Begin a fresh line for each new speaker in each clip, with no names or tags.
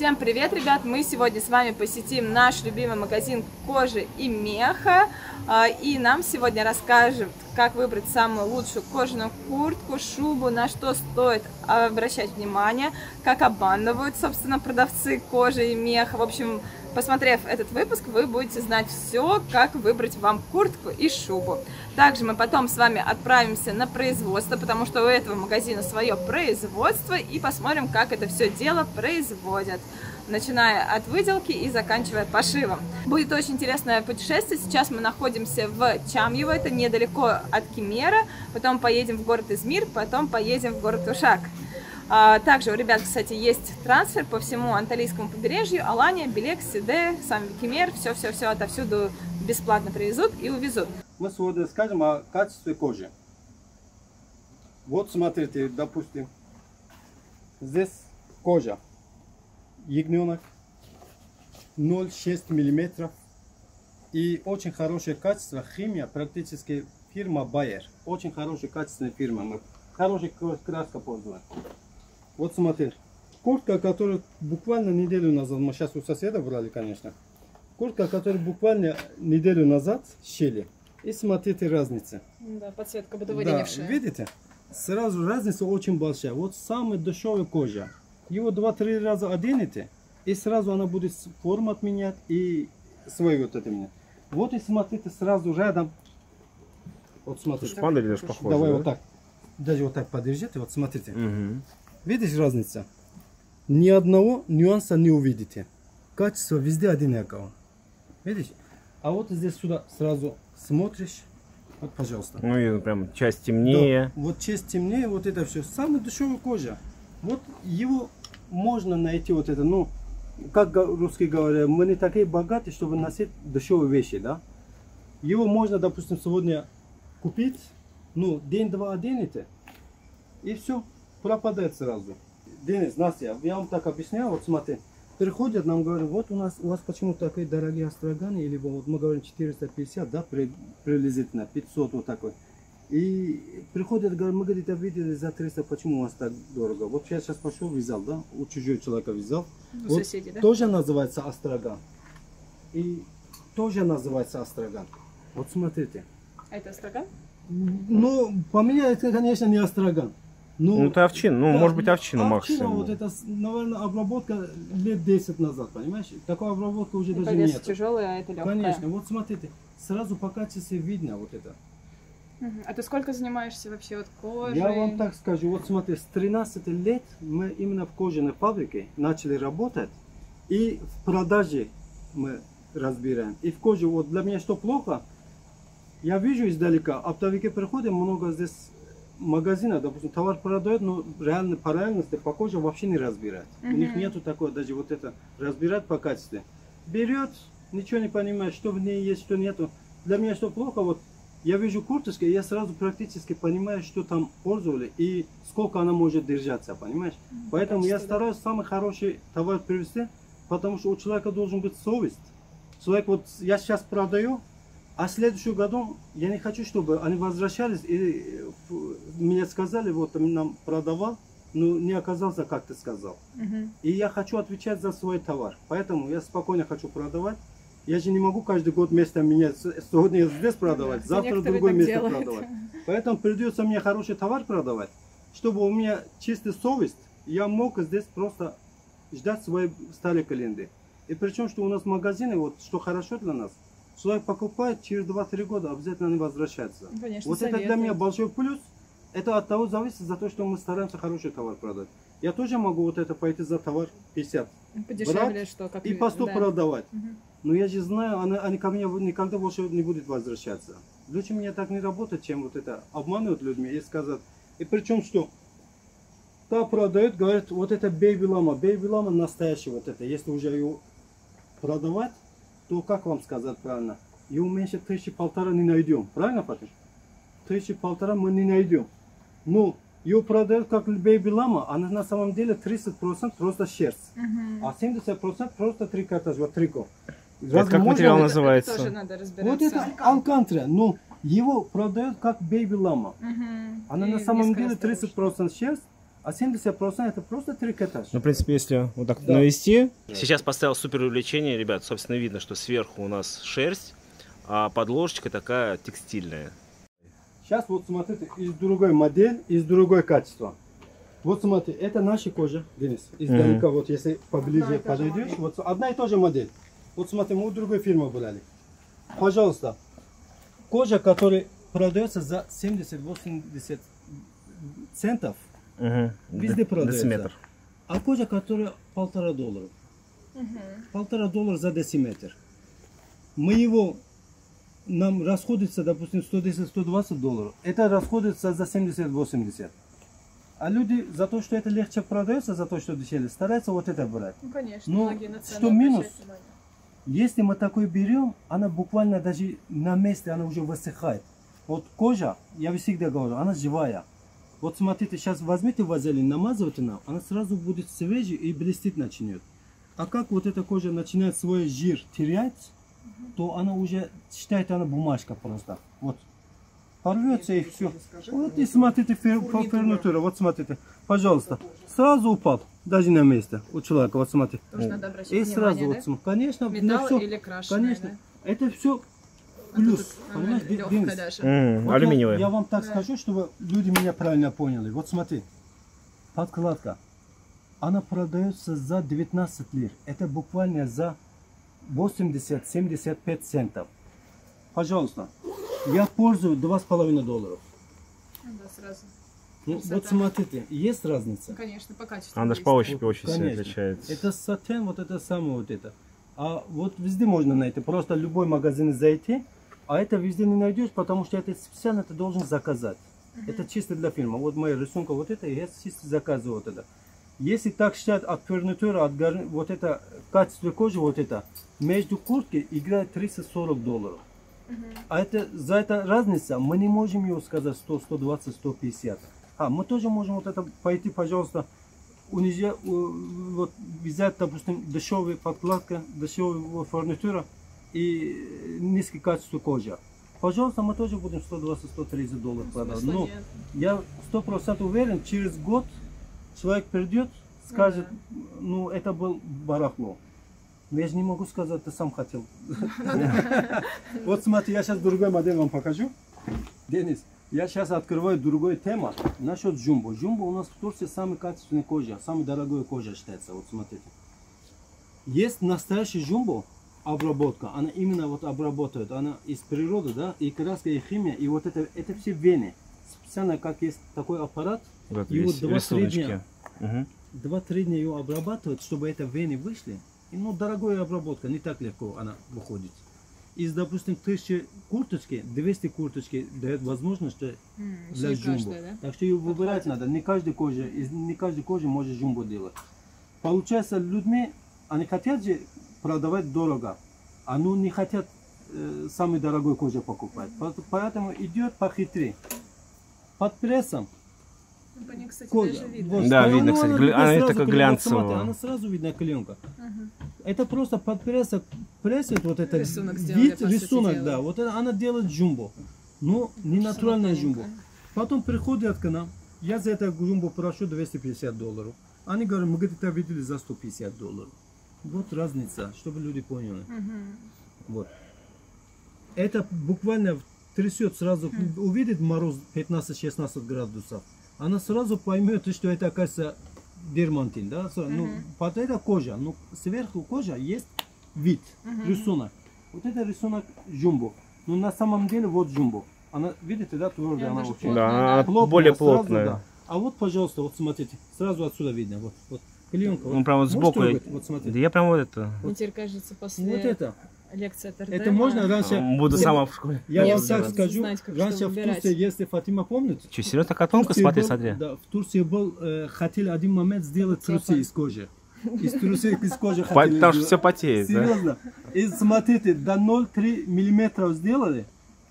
Всем привет, ребят! Мы сегодня с вами посетим наш любимый магазин кожи и меха. А, и нам сегодня расскажут, как выбрать самую лучшую кожаную куртку, шубу, на что стоит обращать внимание, как обманывают, собственно, продавцы кожи и меха. В общем, посмотрев этот выпуск, вы будете знать все, как выбрать вам куртку и шубу. Также мы потом с вами отправимся на производство, потому что у этого магазина свое производство, и посмотрим, как это все дело производят начиная от выделки и заканчивая пошивом. Будет очень интересное путешествие. Сейчас мы находимся в Чамьево, это недалеко от Кемера. Потом поедем в город Измир, потом поедем в город Ушак. А, также у ребят, кстати, есть трансфер по всему Анталийскому побережью. Алания, Белек, Сиде, сам Кемер, все-все-все отовсюду бесплатно привезут и увезут.
Мы сегодня скажем о качестве кожи. Вот смотрите, допустим, здесь кожа ягненок 0,6 миллиметров и очень хорошее качество химия практически фирма Bayer очень хорошая качественная фирма мы хорошая краска пользуем вот смотри куртка которую буквально неделю назад мы сейчас у соседа брали конечно куртка которую буквально неделю назад щели и смотрите разница
да подсветка бы да,
видите сразу разница очень большая вот самая дешевая кожа его два-три раза оденете, и сразу она будет формат менять и свой вот это менять. Вот и смотрите сразу рядом. Вот смотрите.
Шпандель лишь похоже.
Давай
да?
вот так. Даже вот так подержите, вот смотрите.
Угу.
Видишь разница? Ни одного нюанса не увидите. Качество везде одинаково. Видишь? А вот здесь сюда сразу смотришь. Вот, пожалуйста.
Ну и прям часть темнее.
Да, вот часть темнее, вот это все. Самая дешевая кожа. Вот его можно найти вот это, ну, как русские говорят, мы не такие богатые, чтобы носить дешевые вещи, да. Его можно, допустим, сегодня купить, ну, день-два оденете, и все, пропадает сразу. Денис, Настя, я вам так объясняю, вот смотри, приходят, нам говорят, вот у нас, у вас почему такие дорогие астраганы, или вот мы говорим 450, да, приблизительно, 500 вот такой. И приходят, говорят, мы, говорит, видели за 300, почему у вас так дорого? Вот я сейчас пошел, взял, да, у чужого человека взял.
У вот соседей, да?
Тоже называется астраган. И тоже называется астраган. Вот смотрите.
А это астраган?
Ну, по мне это, конечно, не астраган.
Ну, ну это овчина, ну, да, может быть, овчина,
овчина максимум. вот это, наверное, обработка лет 10 назад, понимаешь? Такой обработка уже ну, даже нет.
тяжелая, а это легкая.
Конечно, вот смотрите, сразу по качеству видно вот это.
А ты сколько занимаешься вообще вот кожей?
Я вам так скажу, вот смотри, с 13 лет мы именно в кожаной фабрике начали работать. И в продаже мы разбираем. И в коже, вот для меня что плохо, я вижу издалека, оптовики приходят, много здесь магазина, допустим, товар продают, но реально по реальности по коже вообще не разбирают. Uh -huh. У них нету такого, даже вот это, разбирать по качеству. Берет, ничего не понимает, что в ней есть, что нету. Для меня что плохо, вот я вижу курточку, я сразу практически понимаю, что там пользовали и сколько она может держаться, понимаешь? Поэтому я стараюсь самый хороший товар привезти, потому что у человека должен быть совесть. Человек, вот я сейчас продаю, а в следующем году я не хочу, чтобы они возвращались и мне сказали, вот нам продавал, но не оказался, как ты сказал. Угу. И я хочу отвечать за свой товар. Поэтому я спокойно хочу продавать. Я же не могу каждый год место менять. Сегодня здесь продавать, да, завтра другое место делают. продавать. Поэтому придется мне хороший товар продавать, чтобы у меня чистая совесть, я мог здесь просто ждать своей старой календы. И причем, что у нас магазины, вот что хорошо для нас, человек покупает, через 2-3 года обязательно не возвращается.
Конечно,
вот советую. это для меня большой плюс. Это от того зависит, за то, что мы стараемся хороший товар продать. Я тоже могу вот это пойти за товар 50.
Подешевле, брать что, как
и по 100 да. продавать. Угу. Но я же знаю, они, они ко мне никогда больше не будут возвращаться. Лучше мне так не работать, чем вот это обманывать людьми и сказать. И причем что? Та продает, говорит, вот это бейби лама. Бейби лама настоящий вот это. Если уже его продавать, то как вам сказать правильно? Его меньше тысячи полтора не найдем. Правильно, Патыш? Тысячи полтора мы не найдем. Ну, ее продают как бейби лама, она на самом деле 30% просто шерсть, -huh. а 70% просто трикотаж, вот трико.
Это как материал это, называется?
Это тоже надо
вот это алкантра, но ну, его продают как бейби лама. Угу. Она И на самом деле 30% шерсть, А 70% это просто трикотаж.
Ну, в принципе, если вот так
Да.
навести. Сейчас поставил супер увеличение, ребят. Собственно, видно, что сверху у нас шерсть, а подложечка такая текстильная.
Сейчас вот смотрите, из другой модель, из другой качества. Вот смотри, это наша кожа, Денис. Издалека, вот если поближе подойдешь, вот одна и та же модель. Вот смотри, мы у другой фирмы брали. Пожалуйста, кожа, которая продается за 70-80 центов,
Угу.
Везде продается.
Дециметр.
а кожа, которая полтора доллара. Полтора доллара за дециметр. Мы его, нам расходится, допустим, 110-120 долларов. Это расходится за 70-80. А люди за то, что это легче продается, за то, что дешевле, стараются вот это брать.
Ну, конечно, многие на цену
что минус?
внимание.
Если мы такой берем, она буквально даже на месте, она уже высыхает. Вот кожа, я всегда говорю, она живая. Вот смотрите, сейчас возьмите вазелин, намазывайте нам, она сразу будет свежей и блестеть начнет. А как вот эта кожа начинает свой жир терять, то она уже, считает, она бумажка просто. Вот. Порвется и все. Вот и смотрите, фер, по фурнитуре, вот смотрите, пожалуйста, сразу упал, даже на месте у человека, вот смотрите.
Тоже надо обращать
И сразу
внимание,
вот,
да?
смотри, конечно,
Металл
всё-
или крашеное,
Конечно, это все плюс, понимаешь, Де-
легкая
Денис?
даже.
М,
Вот я-
алюминиевая.
Я, вам так
Да.
скажу, чтобы люди меня правильно поняли. Вот смотри, подкладка, она продается за 19 лир. Это буквально за 80-75 центов. Пожалуйста, я пользую 2,5 долларов.
Ну да, сразу.
Ну,
Красота.
вот смотрите, есть разница?
Ну, конечно, по качеству.
Она даже
есть.
по ощупи очень сильно
конечно.
отличается.
Это сатен, вот это самое вот это. А вот везде можно найти. Просто любой магазин зайти, а это везде не найдешь, потому что это специально ты должен заказать. Это чисто для фильма. Вот моя рисунка вот это, я чисто заказываю вот это. Если так считать от фурнитура, от гар- вот это качество кожи, вот это, между куртки играет 30-40 долларов. А это, за это разница, мы не можем его сказать 100, 120, 150. А, мы тоже можем вот это пойти, пожалуйста, унижать, вот взять, допустим, дешевая подкладка, дешевая фурнитура и низкое качество кожи. Пожалуйста, мы тоже будем 120-130 долларов продавать. Но
нет.
я сто процентов уверен, через год человек придет, скажет, ну это был барахло. Но я же не могу сказать, ты сам хотел. Вот смотри, я сейчас другой модель вам покажу. Денис, я сейчас открываю другую тему насчет джумбо. Джумбо у нас в Турции самый качественный кожа, самый дорогой кожа считается. Вот смотрите. Есть настоящий джумбо, обработка, она именно вот обработает, она из природы, да, и краска, и химия, и вот это, это все вены. Специально, как есть такой аппарат,
Вот
и вот
здесь
два
рисуночки.
средня.
Мгм.
два-три дня ее обрабатывают, чтобы это вены вышли. И, ну, дорогая обработка, не так легко она выходит. Из, допустим, тысячи курточки, 200 курточки дает возможность что
М,
для
не
джумбо.
каждая, да?
Так что ее выбирать надо. Не каждый кожа, из не каждой кожи может джумбо делать. Получается, людьми, они хотят же продавать дорого, а ну не хотят э, самый дорогой кожу покупать. По- Поэтому идет похитрее. Под прессом
Ну, по ней, кстати,
Кожа.
даже видно.
Вот,
Да,
ну,
видно,
ну,
кстати,
она
гля- она
сразу
такая глянцевая.
смотри, Она сразу видна клеенка.
Мгм.
Это просто под прессом прессует вот это
Рисунок сделали,
вид, рисунок, да. Вот это она делает джумбо. Но не натуральное джумбо. Потом приходят к нам. Я за это джумбо прошу 250 долларов. Они говорят, мы где-то видели за 150 долларов. Вот разница, чтобы люди поняли.
Мгм.
Вот. Это буквально трясет сразу, увидит мороз 15-16 градусов, она сразу поймет, что это, оказывается, дермантин, да? Со- Ну, под это кожа, ну, сверху кожа есть вид, рисунок. Вот это рисунок джумбо. Но на самом деле вот джумбо. Она, видите, да, твердая
Я
она очень.
плотная,
Да,
Плотная,
более
сразу,
плотная.
да. А вот, пожалуйста, вот смотрите, сразу отсюда видно, вот, вот, клеенка.
Ну, прям вот сбоку.
трогать? Вот
Да
смотрите.
я прям вот это.
Мне теперь кажется, после
Вот это.
лекции от
Это можно раньше...
Буду
Я-
сама в школе.
Я вам так скажу,
знать,
раньше в. Турции, если Фатима помнит,
Че, серьезно такая?
Турции
Смотри,
был-
смотри.
Да, в Турции был, э, хотели один момент сделать трусы из кожи. Из трусы из кожи хотели
Потому что все потеет, да?
Серьезно. И смотрите, до 0,3 миллиметров сделали,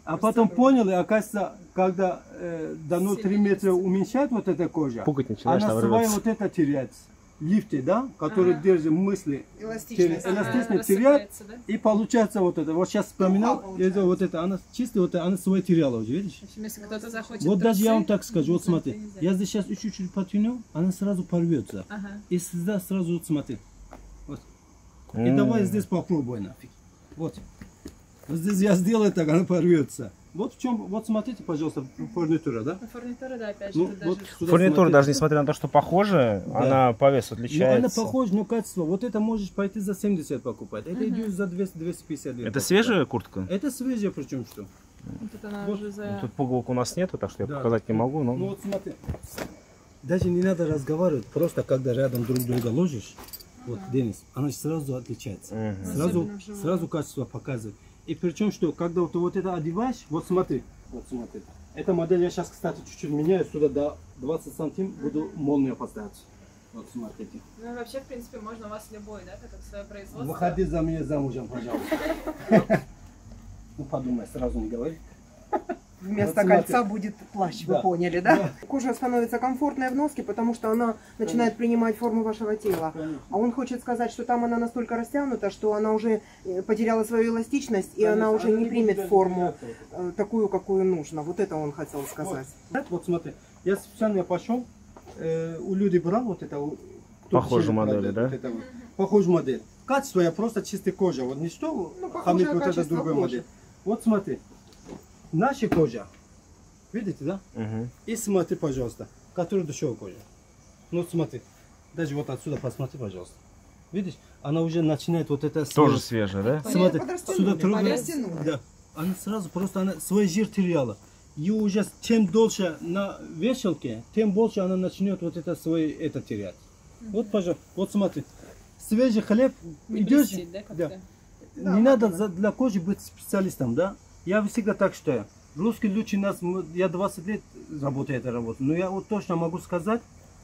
а потом поняли, оказывается, когда э, до 0,3 метра уменьшать вот эта кожа,
Пукать начинаешь,
она своя вот это теряется. Лифте, да, который
Ага.
держит мысли,
Эластичность.
Ага. эластичность
Ага,
теряет,
да?
и получается вот это. Вот сейчас вспоминал,
получается.
это вот это, она чисто вот это, она свое теряла уже, видишь?
В общем, если кто-то захочет
Вот даже я вам так скажу, вот смотри, я здесь сейчас чуть-чуть потяну, она сразу порвется.
Ага.
И сюда сразу вот смотри. Вот. И
М.
давай здесь попробуй нафиг. Вот. Вот здесь я сделаю так, она порвется. Вот в чем, вот смотрите, пожалуйста, фурнитура, да?
Ну, Фурнитура, да, опять же,
Ну,
тут
вот
даже...
сюда
Фурнитура,
смотрите.
даже несмотря на то, что похожа,
Да.
она по весу
Ну, она
отличается.
похожа, но качество. Вот это можешь пойти за 70 покупать. Это идет за 200-250 лет.
Это свежая куртка?
Это свежая причем что.
Тут она
Вот.
уже за...
Тут пуговок у нас нету, так что я
Да.
показать не могу. Но...
Ну вот смотри. Даже не надо разговаривать, просто когда рядом друг друга ложишь, вот, Денис, она сразу отличается.
Мгм.
Сразу, сразу качество показывает. И причем что, когда вот, вот это одеваешь, вот смотри, вот смотри. Эта модель я сейчас, кстати, чуть-чуть меняю сюда до 20 сантим, буду молнию поставить. Вот смотрите.
Ну, вообще, в принципе, можно у вас любой, да, как свое производство.
Выходи за меня замужем, пожалуйста. Ну подумай, сразу не говори.
Вместо
Вот
кольца будет плащ,
Да.
вы поняли, да?
Да.
Кожа становится комфортной в носке, потому что она начинает принимать форму вашего тела. А он хочет сказать, что там она настолько растянута, что она уже э, потеряла свою эластичность, и она уже не примет форму э, такую, какую нужно. Вот это он хотел сказать.
Вот, вот смотри, я специально пошел, э, у людей брал вот это.
Похожую модель,
модель,
да?
вот это вот. Похожую модель. Качество я просто чистая кожа, вот не что
Ну, похожее
хамит вот это другой
кожи.
модель. Вот смотри, наша кожа, видите, да?
Мгм.
И смотри, пожалуйста, которая дешевая кожа. Ну смотри, даже вот отсюда посмотри, пожалуйста. Видишь, она уже начинает вот это
Тоже свежая, да?
Смотри, сюда трудно. Да. Она сразу просто она свой жир теряла. И уже чем дольше на вешалке, тем больше она начнет вот это свой это терять. Вот, пожалуйста, вот смотри. Свежий хлеб
Не
идешь.
блестит, да,
Да.
Да,
не надо за- для кожи быть специалистом, да? Я всегда так считаю. Русские люди нас, мы- я 20 лет работаю этой работой, но я вот точно могу сказать,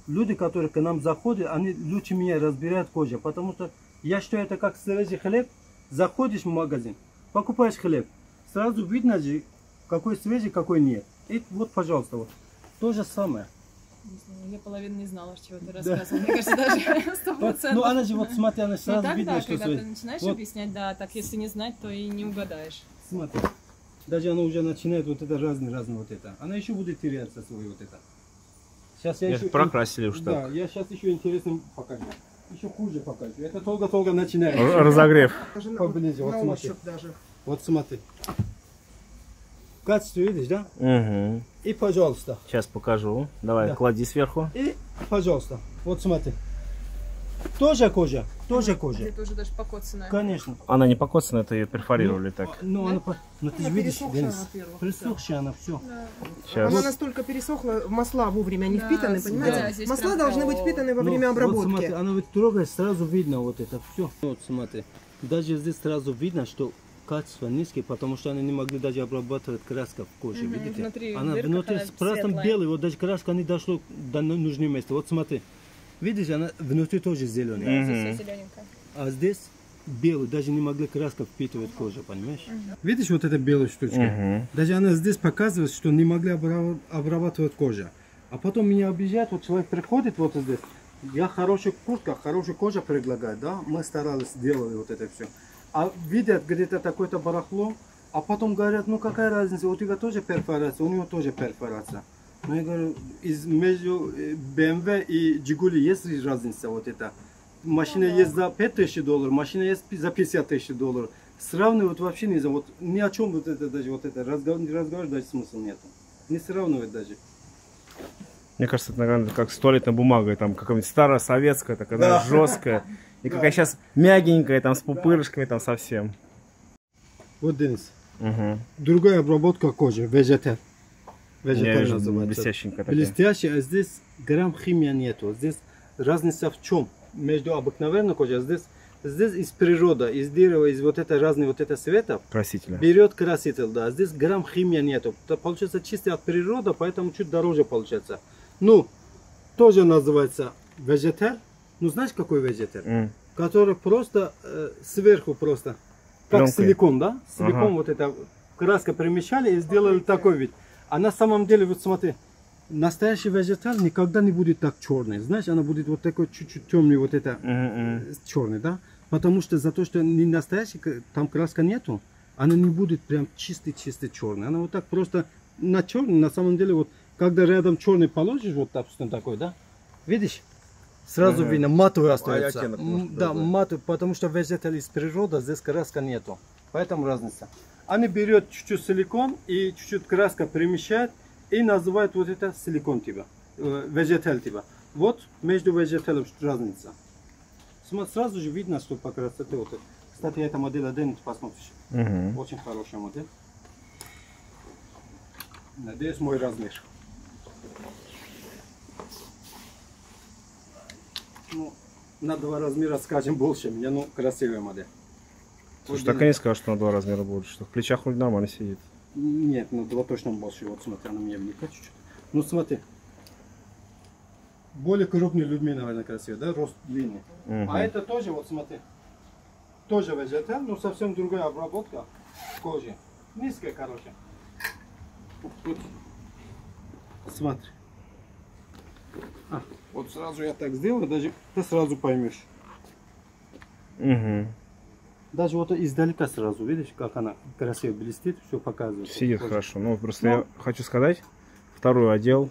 люди, которые к нам заходят, они лучше меня разбирают кожу, потому что я считаю это как свежий хлеб, заходишь в магазин, покупаешь хлеб, сразу видно же, какой свежий, какой нет. И вот, пожалуйста, вот. То же самое.
Я половину не знала, чего ты
Да.
рассказывал. Мне кажется, даже сто процентов.
ну она же, вот смотри, она
Ну
сразу
так,
видно,
да,
что
когда ты начинаешь
Вот.
объяснять, да, так если не знать, то и не угадаешь.
Смотри. Даже она уже начинает вот это разные вот это. Она еще будет теряться свой вот это. Сейчас я
Это
еще...
прокрасили уж
Да,
так.
я сейчас еще интересным покажу. Еще хуже покажу. Это только-только начинает.
Разогрев.
Поближе, вот смотри.
даже.
Вот смотри. Качество видишь, да?
Мгм.
И пожалуйста.
Сейчас покажу. Давай,
Да.
клади сверху.
И пожалуйста. Вот смотри. Тоже кожа. Тоже кожа.
Это уже даже покоцанная.
Конечно.
Она не покоцана, это ее перфорировали так.
Ну, она, ну ты же
Она
видишь,
пересохшая,
Денис,
во-первых.
присохшая она, все.
Сейчас.
Она настолько пересохла, масла вовремя не
Да,
впитаны,
да,
понимаете?
здесь
Масла
прям
должны быть впитаны во время
Ну, Вот
обработки.
смотри, она вот трогает, сразу видно вот это все. Вот смотри, даже здесь сразу видно, что качество низкое, потому что они не могли даже обрабатывать краска в коже,
Мгм,
видите?
внутри,
она внутри
она
с белый, вот даже краска не дошло до ну- нужного места. Вот смотри, видишь, она внутри тоже зеленая,
Мгм.
Здесь
а здесь белый, даже не могли краска впитывать кожу, понимаешь? Видишь вот эта белая штучка?
Мгм.
Даже она здесь показывает, что не могли обра- обрабатывать кожу. А потом меня объезжает, вот человек приходит вот здесь, я хорошая куртка, хорошая кожа предлагаю, да, мы старались, делали вот это все. А видят где-то такое-то барахло, а потом говорят, ну какая разница, у тебя тоже перфорация, у него тоже перфорация. Ну я говорю, из между э, BMW и Жигули есть ли разница вот это? Машина есть за 5000 долларов, машина есть за 50 тысяч долларов. Сравнивать вообще нельзя. Вот ни о чем вот это даже вот это разговор, разговаривать даже смысла нет. Не сравнивать даже.
Мне кажется, это, наверное, как с туалетной бумагой, там какая-нибудь старая советская, такая
Да.
жесткая. И какая сейчас мягенькая, там с пупырышками, там совсем.
Вот, Денис,
Угу.
другая обработка кожи, вегетар.
Вижу,
называется.
такая.
Блестящая, а здесь грамм химии нету. Здесь разница в чем? Между обыкновенной кожей, а здесь, здесь из природы, из дерева, из вот это разные вот это цветов,
Красителя.
берет краситель, да. Здесь грамм химии нету. Это получается чисто от природы, поэтому чуть дороже получается. Ну, тоже называется вегетар. Ну, знаешь, какой вегетар?
М.
Который просто э, сверху просто, как
Пленкой.
силикон, да? Силикон
Ага.
вот это краска примешали и сделали такой вид. А на самом деле, вот смотри, настоящий вегеталь никогда не будет так черный. Знаешь, она будет вот такой чуть-чуть темный, вот это черный, да? Потому что за то, что не настоящий, там краска нету, она не будет прям чистый-чистый черный. Она вот так просто на черный, на самом деле, вот когда рядом черный положишь, вот допустим такой, да? Видишь? Сразу
Ага.
видно, матовый остается.
оттенок
М,
может
да,
другой.
матовый, потому что вегеталь из природы, здесь краска нету. Поэтому разница. Они берет чуть-чуть силикон и чуть-чуть краска перемещает и называют вот это силикон типа, э, вегеталь типа. Вот между вегеталем что разница. Сразу же видно, что по красоте вот это. Кстати, эта модель один посмотришь.
Мгм.
Очень хорошая модель. Надеюсь, мой размер. Ну, на два размера, скажем, больше меня, ну, красивая модель.
Слушай, так и не скажешь, что на два размера больше. Что в плечах вроде нормально сидит.
Нет, ну два точно больше. Вот смотри, она мне вникает чуть-чуть. Ну смотри. Более крупные людьми, наверное, красивые, да? Рост длинный.
Мгм.
А это тоже, вот смотри. Тоже вегеталь, но совсем другая обработка кожи. Низкая, короче. Смотри. А, вот сразу я так сделаю, даже ты сразу поймешь.
Мгм.
Даже вот издалека сразу, видишь, как она красиво блестит, все показывает.
Сидит
Кожа.
хорошо. Ну, просто
Ну.
я хочу сказать, второй отдел,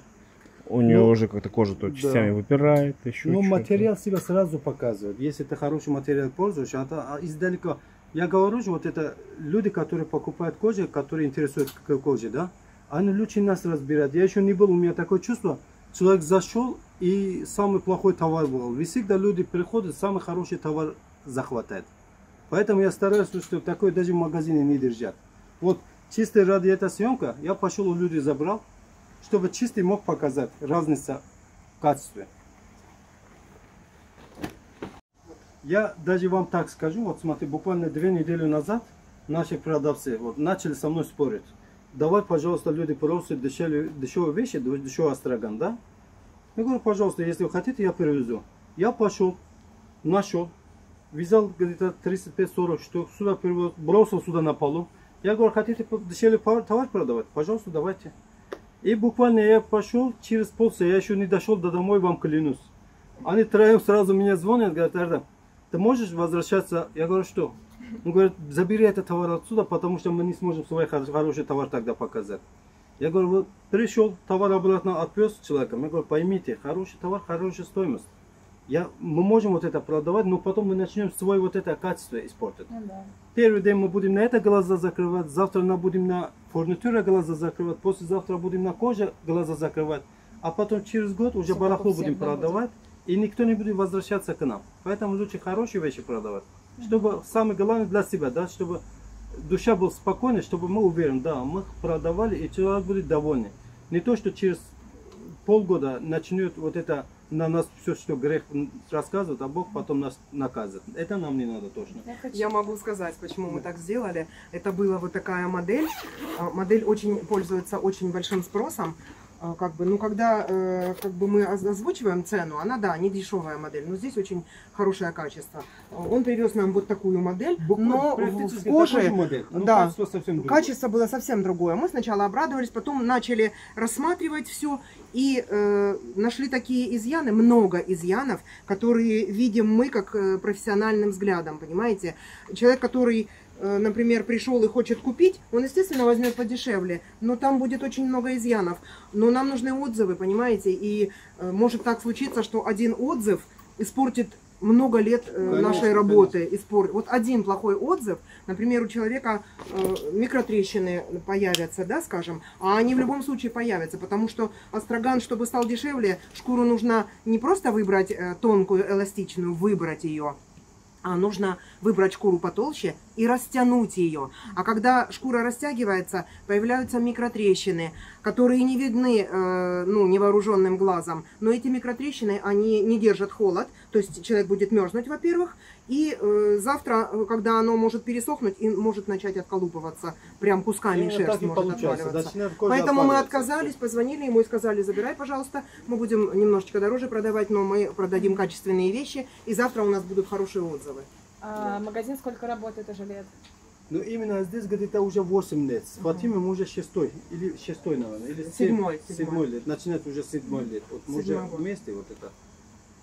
у нее
Ну,
уже как-то кожа то
да.
частями выпирает, еще
Ну, материал себя сразу показывает. Если ты хороший материал пользуешься, это а издалека. Я говорю же, вот это люди, которые покупают кожу, которые интересуют к- кожей, да, они лучше нас разбирают. Я еще не был, у меня такое чувство, человек зашел и самый плохой товар был. Всегда люди приходят, самый хороший товар захватывают. Поэтому я стараюсь, что такое даже в магазине не держать. Вот чисто ради этой съемка, я пошел у людей забрал, чтобы чистый мог показать разницу в качестве. Я даже вам так скажу, вот смотри, буквально две недели назад наши продавцы вот, начали со мной спорить. Давай, пожалуйста, люди просят дешевые, дешевые вещи, дешевый астраган, да? Я говорю, пожалуйста, если вы хотите, я привезу. Я пошел, нашел, взял где-то 35-40 штук, сюда бросил сюда на полу. Я говорю, хотите дешевле товар продавать? Пожалуйста, давайте. И буквально я пошел через полчаса, я еще не дошел до домой, вам клянусь. Они троем сразу меня звонят, говорят, Эрдам, ты можешь возвращаться? Я говорю, что? Он говорит, забери этот товар отсюда, потому что мы не сможем свой хор- хороший товар тогда показать. Я говорю, вот пришел, товар обратно отвез человеком. Я говорю, поймите, хороший товар, хорошая стоимость. Я, мы можем вот это продавать, но потом мы начнем свое вот это качество испортить.
Ну да.
Первый день мы будем на это глаза закрывать, завтра мы будем на фурнитуре глаза закрывать, послезавтра будем на коже глаза закрывать, а потом через год уже барахло будем
всем будет.
продавать, и никто не будет возвращаться к нам. Поэтому лучше хорошие вещи продавать, чтобы самое главное для себя, да, чтобы душа была спокойна, чтобы мы уверены, да, мы продавали, и человек будет довольный. Не то, что через полгода начнет вот это на нас все, что грех рассказывает, а Бог потом нас наказывает. Это нам не надо точно.
Я хочу-
Я могу сказать, почему мы так сделали. Это была вот такая модель. А, Модель очень пользуется очень большим спросом. А, Как бы, ну, когда э, как бы мы оз- озвучиваем цену, она, да, не дешевая модель, но здесь очень хорошее качество. А, Он привез нам вот такую модель, но в- в коже
модель, но
да,
качество совсем другое.
Качество было совсем другое. Мы сначала обрадовались, потом начали рассматривать все и э, нашли такие изъяны, много изъянов, которые видим мы как э, профессиональным взглядом, понимаете? Человек, который, э, например, пришел и хочет купить, он, естественно, возьмет подешевле, но там будет очень много изъянов. Но нам нужны отзывы, понимаете? И э, может так случиться, что один отзыв испортит много лет э,
Конечно,
нашей работы. Испор... Вот один плохой отзыв, например, у человека э, микротрещины появятся, да, скажем, а они в любом случае появятся, потому что астраган, чтобы стал дешевле, шкуру нужно не просто выбрать э, тонкую, эластичную, выбрать ее, нужно выбрать шкуру потолще и растянуть ее. А когда шкура растягивается, появляются микротрещины, которые не видны э, ну, невооруженным глазом. Но эти микротрещины, они не держат холод, то есть человек будет мерзнуть, во-первых, и э, завтра, э, когда оно может пересохнуть, и может начать отколупываться, прям кусками
Именно
шерсть
так и
может отваливаться. Поэтому мы отказались, позвонили ему и сказали, забирай, пожалуйста, мы будем немножечко дороже продавать, но мы продадим качественные вещи, и завтра у нас будут хорошие отзывы.
А магазин сколько работает уже лет?
Но именно здесь где-то уже 8 лет. С Фатимой мы уже шестой, или шестой, наверное, или семь-
Седьмой, седьмой.
седьмой лет. Начинает уже седьмой лет. Вот мы уже вместе вот это.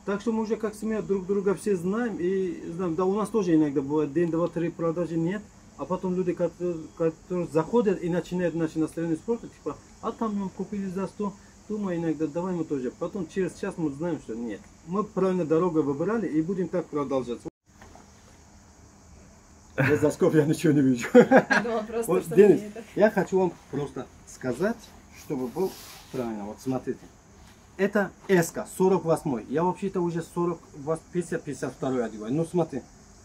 Так что мы уже как семья друг друга все знаем и знаем. Да, у нас тоже иногда бывает день, два, три продажи нет. А потом люди, которые, которые заходят и начинают наше настроение испортить, типа, а там мы купили за 100, думаю иногда, давай мы тоже. Потом через час мы знаем, что нет. Мы правильно дорогу выбрали и будем так продолжать. Без засков я ничего не вижу.
Просто,
Вот, Денис, я хочу вам просто сказать, чтобы был правильно. Вот смотрите. Это эска, 48 Я вообще-то уже 40, 50, 52 одеваю. Ну смотри,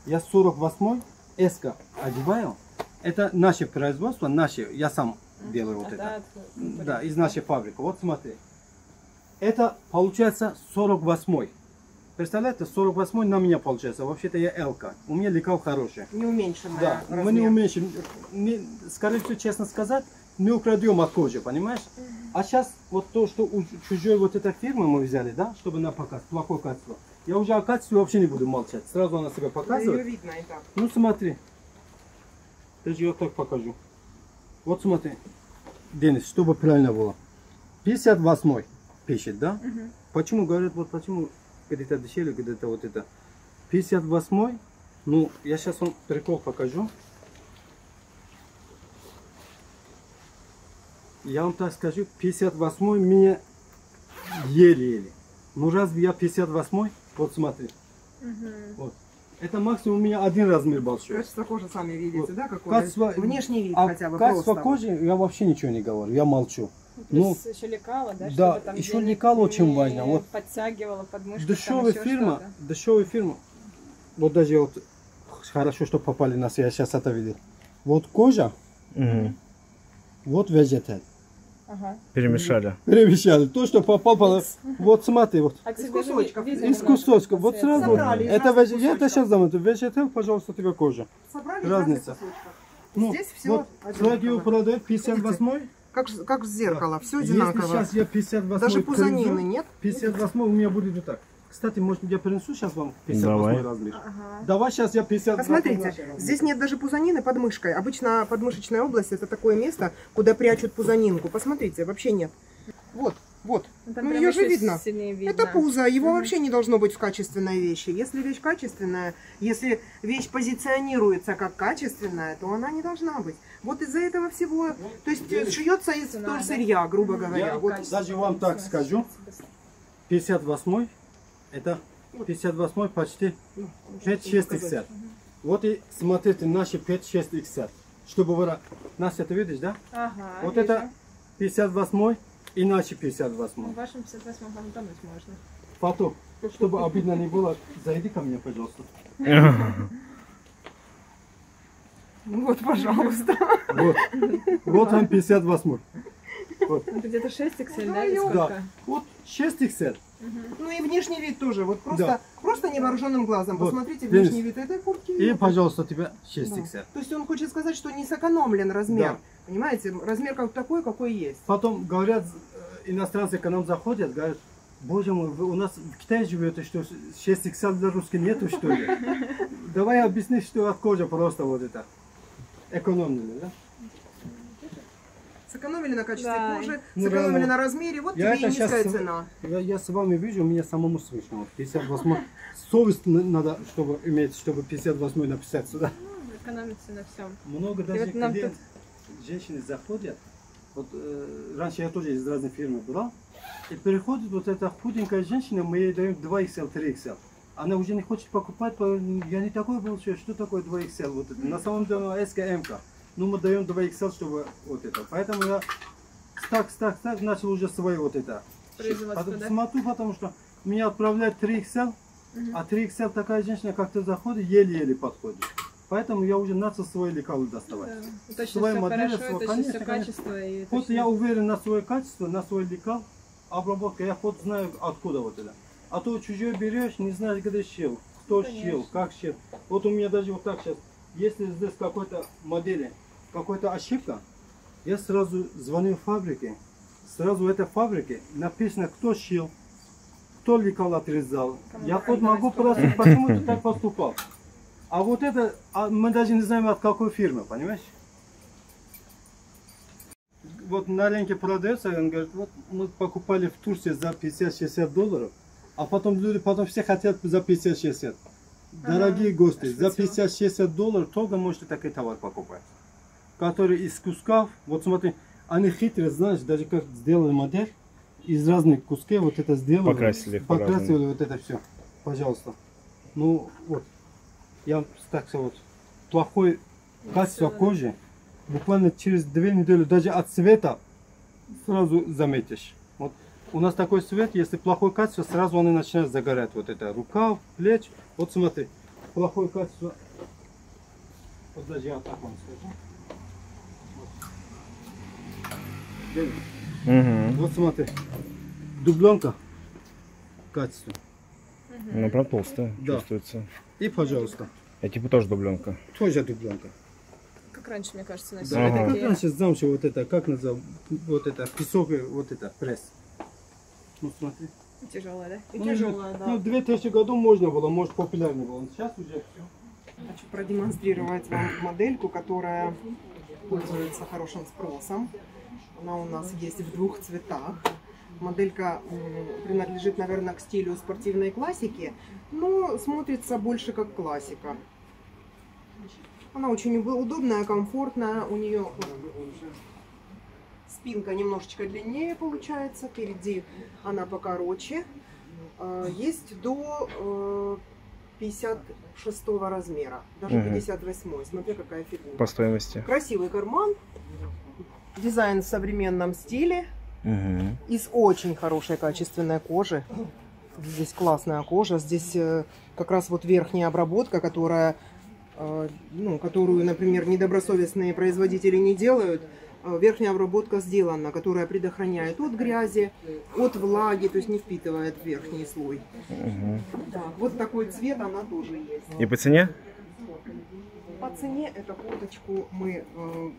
я 48 эска одеваю. Это наше производство, наше, я сам делаю вот
А,
это.
да,
из нашей фабрики. Вот смотри. Это получается 48 Представляете, 48 на меня получается. Вообще-то я Элка. У меня лекал хороший.
Не уменьшенная
Да, мы
размер.
не уменьшим. Не, скорее всего, честно сказать, не украдем от кожи, понимаешь? А сейчас вот то, что у чужой вот этой фирмы мы взяли, да, чтобы на показ, плохое качество. Я уже о качестве вообще не буду молчать. Сразу она себя показывает.
Ее видно и так.
Ну смотри. Даже я так покажу. Вот смотри. Денис, чтобы правильно было. 58 пишет, да? Почему говорят, вот почему где-то дешевле, где-то вот это. 58 ну, я сейчас вам прикол покажу. Я вам так скажу, 58 мне еле-еле. Ну разве я 58 Вот смотри. Вот. Это максимум у меня один размер большой.
Качество кожи сами видите,
Вот.
да, какой?
Качество-
Внешний вид
А
хотя бы
качество
просто.
кожи я вообще ничего не говорю, я молчу. Ну,
Плюс еще лекало, да?
да,
там
еще лекало очень важно, вот.
Подтягивала подмышку.
Дешевая фирма, дешевая фирма. Вот даже вот хорошо, что попали на связь, я сейчас это видел. Вот кожа,
Мгм.
вот вегеталь.
Ага.
Перемешали.
Перевещали. То, что попал, по- вот смотри, вот.
А, кстати,
Из кусочков.
Из кусочков. Вот сразу.
Собрали
Это веж... Я это сейчас заметил. Вегеталь, пожалуйста, тебе кожа.
Собрали
Разница. Ну,
Здесь все
вот Флагио продает 58
как, как зеркало, все
Если
одинаково.
сейчас я 58
Даже пузанины нет?
58 у меня будет вот так. Кстати, может я принесу сейчас вам 58
Давай.
размер.
Ага.
Давай сейчас я 58
Посмотрите, здесь нет даже пузанины под мышкой. Обычно подмышечная область это такое место, куда прячут пузанинку. Посмотрите, вообще нет. Вот, вот.
Ну, там
Ну, ее же видно.
видно.
Это пузо, его вообще не должно быть в качественной вещи. Если вещь качественная, если вещь позиционируется как качественная, то она не должна быть. Вот из-за этого всего, то есть э, шьется из
Цена, да?
сырья, грубо говоря.
Я
Вот.
даже вам так скажу. 58 это 58 почти 5-6 иксер. Вот и смотрите наши 5-6 иксер. Чтобы вы... Настя, ты видишь, да?
Ага,
Вот
вижу.
это 58 и наши
В
58.
вашем 58-м вам тонуть можно.
Потом, чтобы обидно не было, зайди ко мне, пожалуйста.
Вот, пожалуйста.
Вот, вот он 58.
Это где-то 6 XL, да?
Да.
Вот 6 иксер.
Ну и внешний вид тоже. Вот просто,
Да.
просто невооруженным глазом.
Вот.
Посмотрите
Денис.
внешний вид этой куртки.
И, пожалуйста, тебе 6
Да. То есть он хочет сказать, что не сэкономлен размер.
Да.
Понимаете, размер как такой, какой есть.
Потом говорят, э, иностранцы к нам заходят, говорят, боже мой, вы у нас в Китае живете, что 6 иксер для русских нету, что ли? Давай объясни, что от кожи просто вот это. Экономили, да?
Сэкономили на качестве
Да.
кожи,
Ну,
сэкономили
реально.
на размере, вот
Я
тебе и низкая
с-
цена.
Я, я с вами вижу, мне самому смешно. Вот 58 совесть на- надо, чтобы иметь, чтобы 58 написать сюда.
Ну, экономится на всем.
Много даже
вот нам
клиент, женщины заходят, вот э, раньше я тоже из разных фирм брал, и приходит вот эта худенькая женщина, мы ей даем 2 XL, 3 XL. Она уже не хочет покупать, по- я не такой получаю, что такое 2 XL, вот это. На самом деле СКМ, ну мы даем 2 XL, чтобы вот это. Поэтому я так, так, так начал уже свой вот это. Потом
да?
Смотрю, потому что меня отправляют 3 XL, а 3 XL такая женщина, как ты заходит, еле-еле подходит. Поэтому я уже начал свои лекалы доставать.
Да. Точно
Свои
все
модели,
хорошо,
свой-
точно
конечно,
все
конечно.
качество. И
Вот
точно-
я уверен на свое качество, на свой лекал, обработка, я хоть знаю откуда вот это. А то чужой берешь, не знаешь, где щел, кто
Конечно.
щел, как щел. Вот у меня даже вот так сейчас, если здесь какой-то модели, какая-то ошибка, я сразу звоню фабрике, сразу в этой фабрике написано, кто щел, кто лекал отрезал.
Кому
я
показать,
могу спросить, почему ты так поступал. А вот это, а мы даже не знаем от какой фирмы, понимаешь? Вот на рынке продается, он говорит, вот мы покупали в Турции за 50-60 долларов, а потом люди потом все хотят за 50-60. Дорогие гости, за 50-60 долларов только можете такой товар покупать. Который из кусков, вот смотри, они хитрые, знаешь, даже как сделали модель, из разных кусков вот это сделали.
Покрасили
Покрасили
по-разному.
вот это все. Пожалуйста. Ну вот, я так сказал, вот, плохое качество кожи, буквально через две недели, даже от цвета сразу заметишь. Вот у нас такой цвет, если плохое качество, сразу они начинают загорать. Вот это рукав, плеч. Вот смотри, плохое качество. Вот даже я так вам скажу.
Мгм.
Вот смотри, дубленка, качество.
Ну, прям толстая
Да.
чувствуется.
И, пожалуйста,
Я типа тоже дубленка.
тоже дубленка.
Как раньше, мне кажется, носили
Да,
Ага.
это как
такие.
раньше замша вот это, как называл, вот это, песок, и вот это, пресс. Ну смотри.
Тяжелая, да?
И
Ну,
тяжелая,
Ну,
да.
в 2000 году можно было, может популярнее было. Сейчас уже все.
Хочу продемонстрировать вам модельку, которая пользуется хорошим спросом. Она у нас есть в двух цветах. Моделька принадлежит, наверное, к стилю спортивной классики, но смотрится больше как классика. Она очень уд- удобная, комфортная. У нее спинка немножечко длиннее получается. Впереди она покороче. А, Есть до э, 56 размера, даже
Мгм.
58, смотря какая фигура.
По стоимости.
Красивый карман, дизайн в современном стиле,
Мгм.
из очень хорошей качественной кожи. Здесь классная кожа, здесь э, как раз вот верхняя обработка, которая, э, ну, которую, например, недобросовестные производители не делают. Э, Верхняя обработка сделана, которая предохраняет от грязи, от влаги, то есть не впитывает верхний слой.
Мгм.
Так, вот такой цвет она тоже есть.
И по цене?
По цене эту курточку мы э,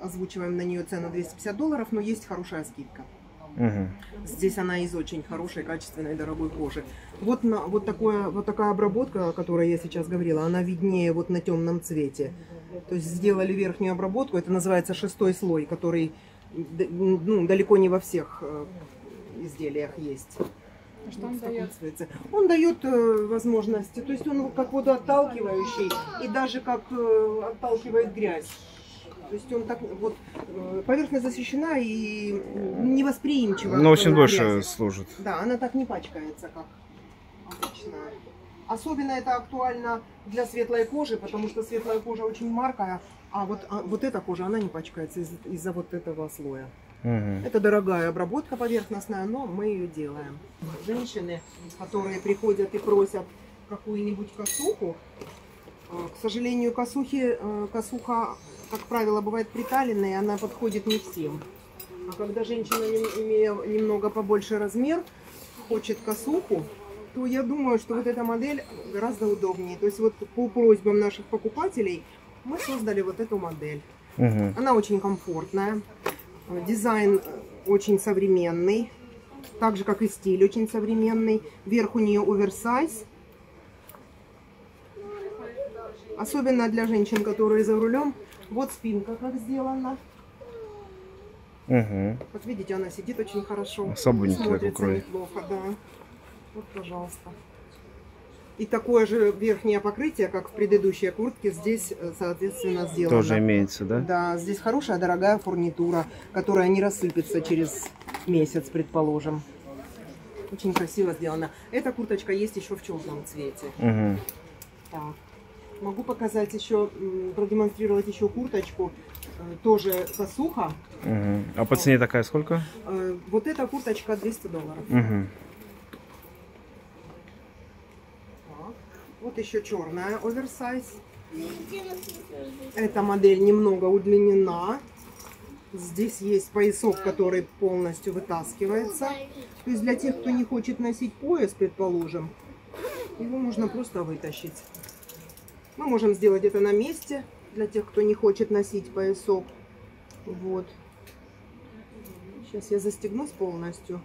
озвучиваем на нее цену 250 долларов, но есть хорошая скидка.
Мгм.
Здесь она из очень хорошей, качественной, дорогой кожи. Вот, на, вот, такое, вот такая обработка, о которой я сейчас говорила, она виднее вот на темном цвете. То есть сделали верхнюю обработку, это называется шестой слой, который ну, далеко не во всех э, изделиях есть.
А что он дает?
Он дает э, возможности, то есть он как водоотталкивающий и даже как э, отталкивает грязь. То есть он так вот э, поверхность защищена и невосприимчива. К
очень
грязи.
служит.
Да, она так не пачкается, как обычная. Особенно это актуально для светлой кожи, потому что светлая кожа очень маркая, а вот, а вот эта кожа, она не пачкается из- из-за вот этого слоя.
Мгм.
Это дорогая обработка поверхностная, но мы ее делаем. Женщины, которые приходят и просят какую-нибудь косуху, э, к сожалению, косухи, э, косуха, как правило, бывает приталенная, и она подходит не всем. А когда женщина, имея немного побольше размер, хочет косуху, то я думаю, что вот эта модель гораздо удобнее. То есть вот по просьбам наших покупателей мы создали вот эту модель.
Мгм.
Она очень комфортная. Э, Дизайн э, очень современный. Так же, как и стиль очень современный. Верх у нее оверсайз. Особенно для женщин, которые за рулем. Вот спинка как сделана.
Мгм.
Вот видите, она сидит очень хорошо.
Такой
Смотрится неплохо, да. Вот, пожалуйста. И такое же верхнее покрытие, как в предыдущей куртке, здесь, э, соответственно, сделано.
Тоже имеется, да?
Да, здесь хорошая, дорогая фурнитура, которая не рассыпется через месяц, предположим. Очень красиво сделано. Эта курточка есть еще в черном цвете.
Мгм.
Так. Могу показать еще, продемонстрировать еще курточку. э, Тоже косуха.
Мгм. А по цене такая сколько?
Э, Вот эта курточка 200 долларов.
Мгм.
Так. Вот еще черная оверсайз. Эта модель немного удлинена. Здесь есть поясок, который полностью вытаскивается. То есть для тех, кто не хочет носить пояс, предположим, его можно просто вытащить. Мы можем сделать это на месте, для тех, кто не хочет носить поясок. Вот. Сейчас я застегнусь полностью.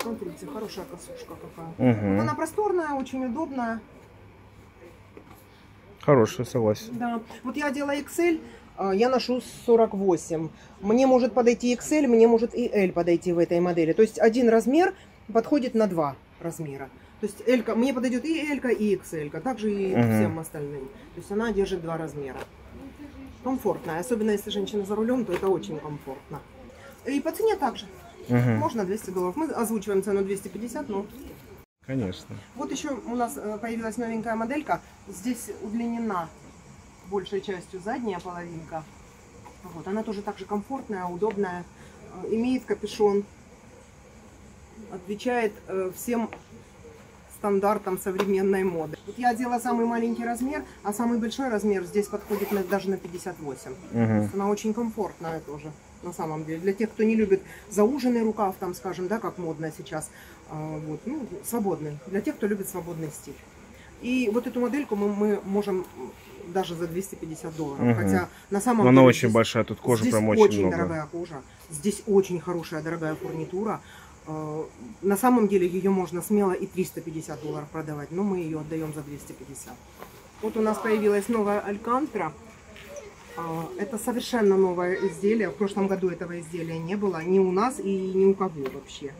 Смотрите, хорошая косушка какая.
Мгм.
Она просторная, очень удобная.
Хорошая, согласен.
Да. Вот я одела XL, я ношу 48. Мне может подойти XL, мне может и L подойти в этой модели. То есть один размер подходит на два размера. То есть L, мне подойдет и L, и XL, также и
Мгм.
всем остальным. То есть она держит два размера. Комфортная, особенно если женщина за рулем, то это очень комфортно. И по цене также.
Мгм.
Можно 200 долларов. Мы озвучиваем цену 250, но
Конечно.
вот еще у нас э, появилась новенькая моделька. Здесь удлинена большей частью задняя половинка. Вот, она тоже так же комфортная, удобная. Э, Имеет капюшон. Отвечает э, всем стандартам современной моды. Вот я одела самый маленький размер, а самый большой размер здесь подходит даже на 58. То
Мгм.
есть она очень комфортная тоже, на самом деле. Для тех, кто не любит зауженный рукав, там, скажем, да, как модно сейчас, а, вот, ну, свободный. Для тех, кто любит свободный стиль. И вот эту модельку мы, мы можем даже за 250 долларов.
Мгм.
Хотя на самом
Но она
деле
очень
здесь-
большая, тут кожи
здесь
прям
очень,
очень, много.
дорогая кожа. Здесь очень хорошая, дорогая фурнитура. Э, На самом деле ее можно смело и 350 долларов продавать, но мы ее отдаем за 250. Вот у нас появилась новая Алькантра. А, Это совершенно новое изделие. В прошлом году этого изделия не было ни у нас и ни у кого вообще.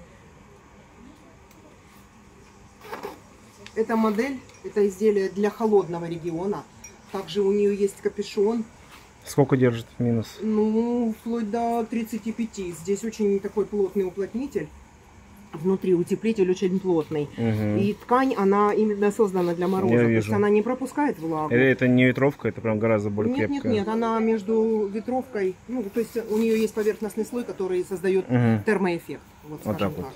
Эта модель, это изделие для холодного региона. Также у нее есть капюшон,
Сколько держит минус?
ну, вплоть до 35. Здесь очень такой плотный уплотнитель. Внутри утеплитель очень плотный.
Мгм.
И ткань, она именно создана для мороза.
Я
То есть
вижу.
она не пропускает влагу.
Или это не ветровка, это прям гораздо более
Нет, нет,
крепкая?
нет, она между ветровкой, ну, то есть у нее есть поверхностный слой, который создает
Мгм.
термоэффект. Вот,
Вот
скажем
так вот.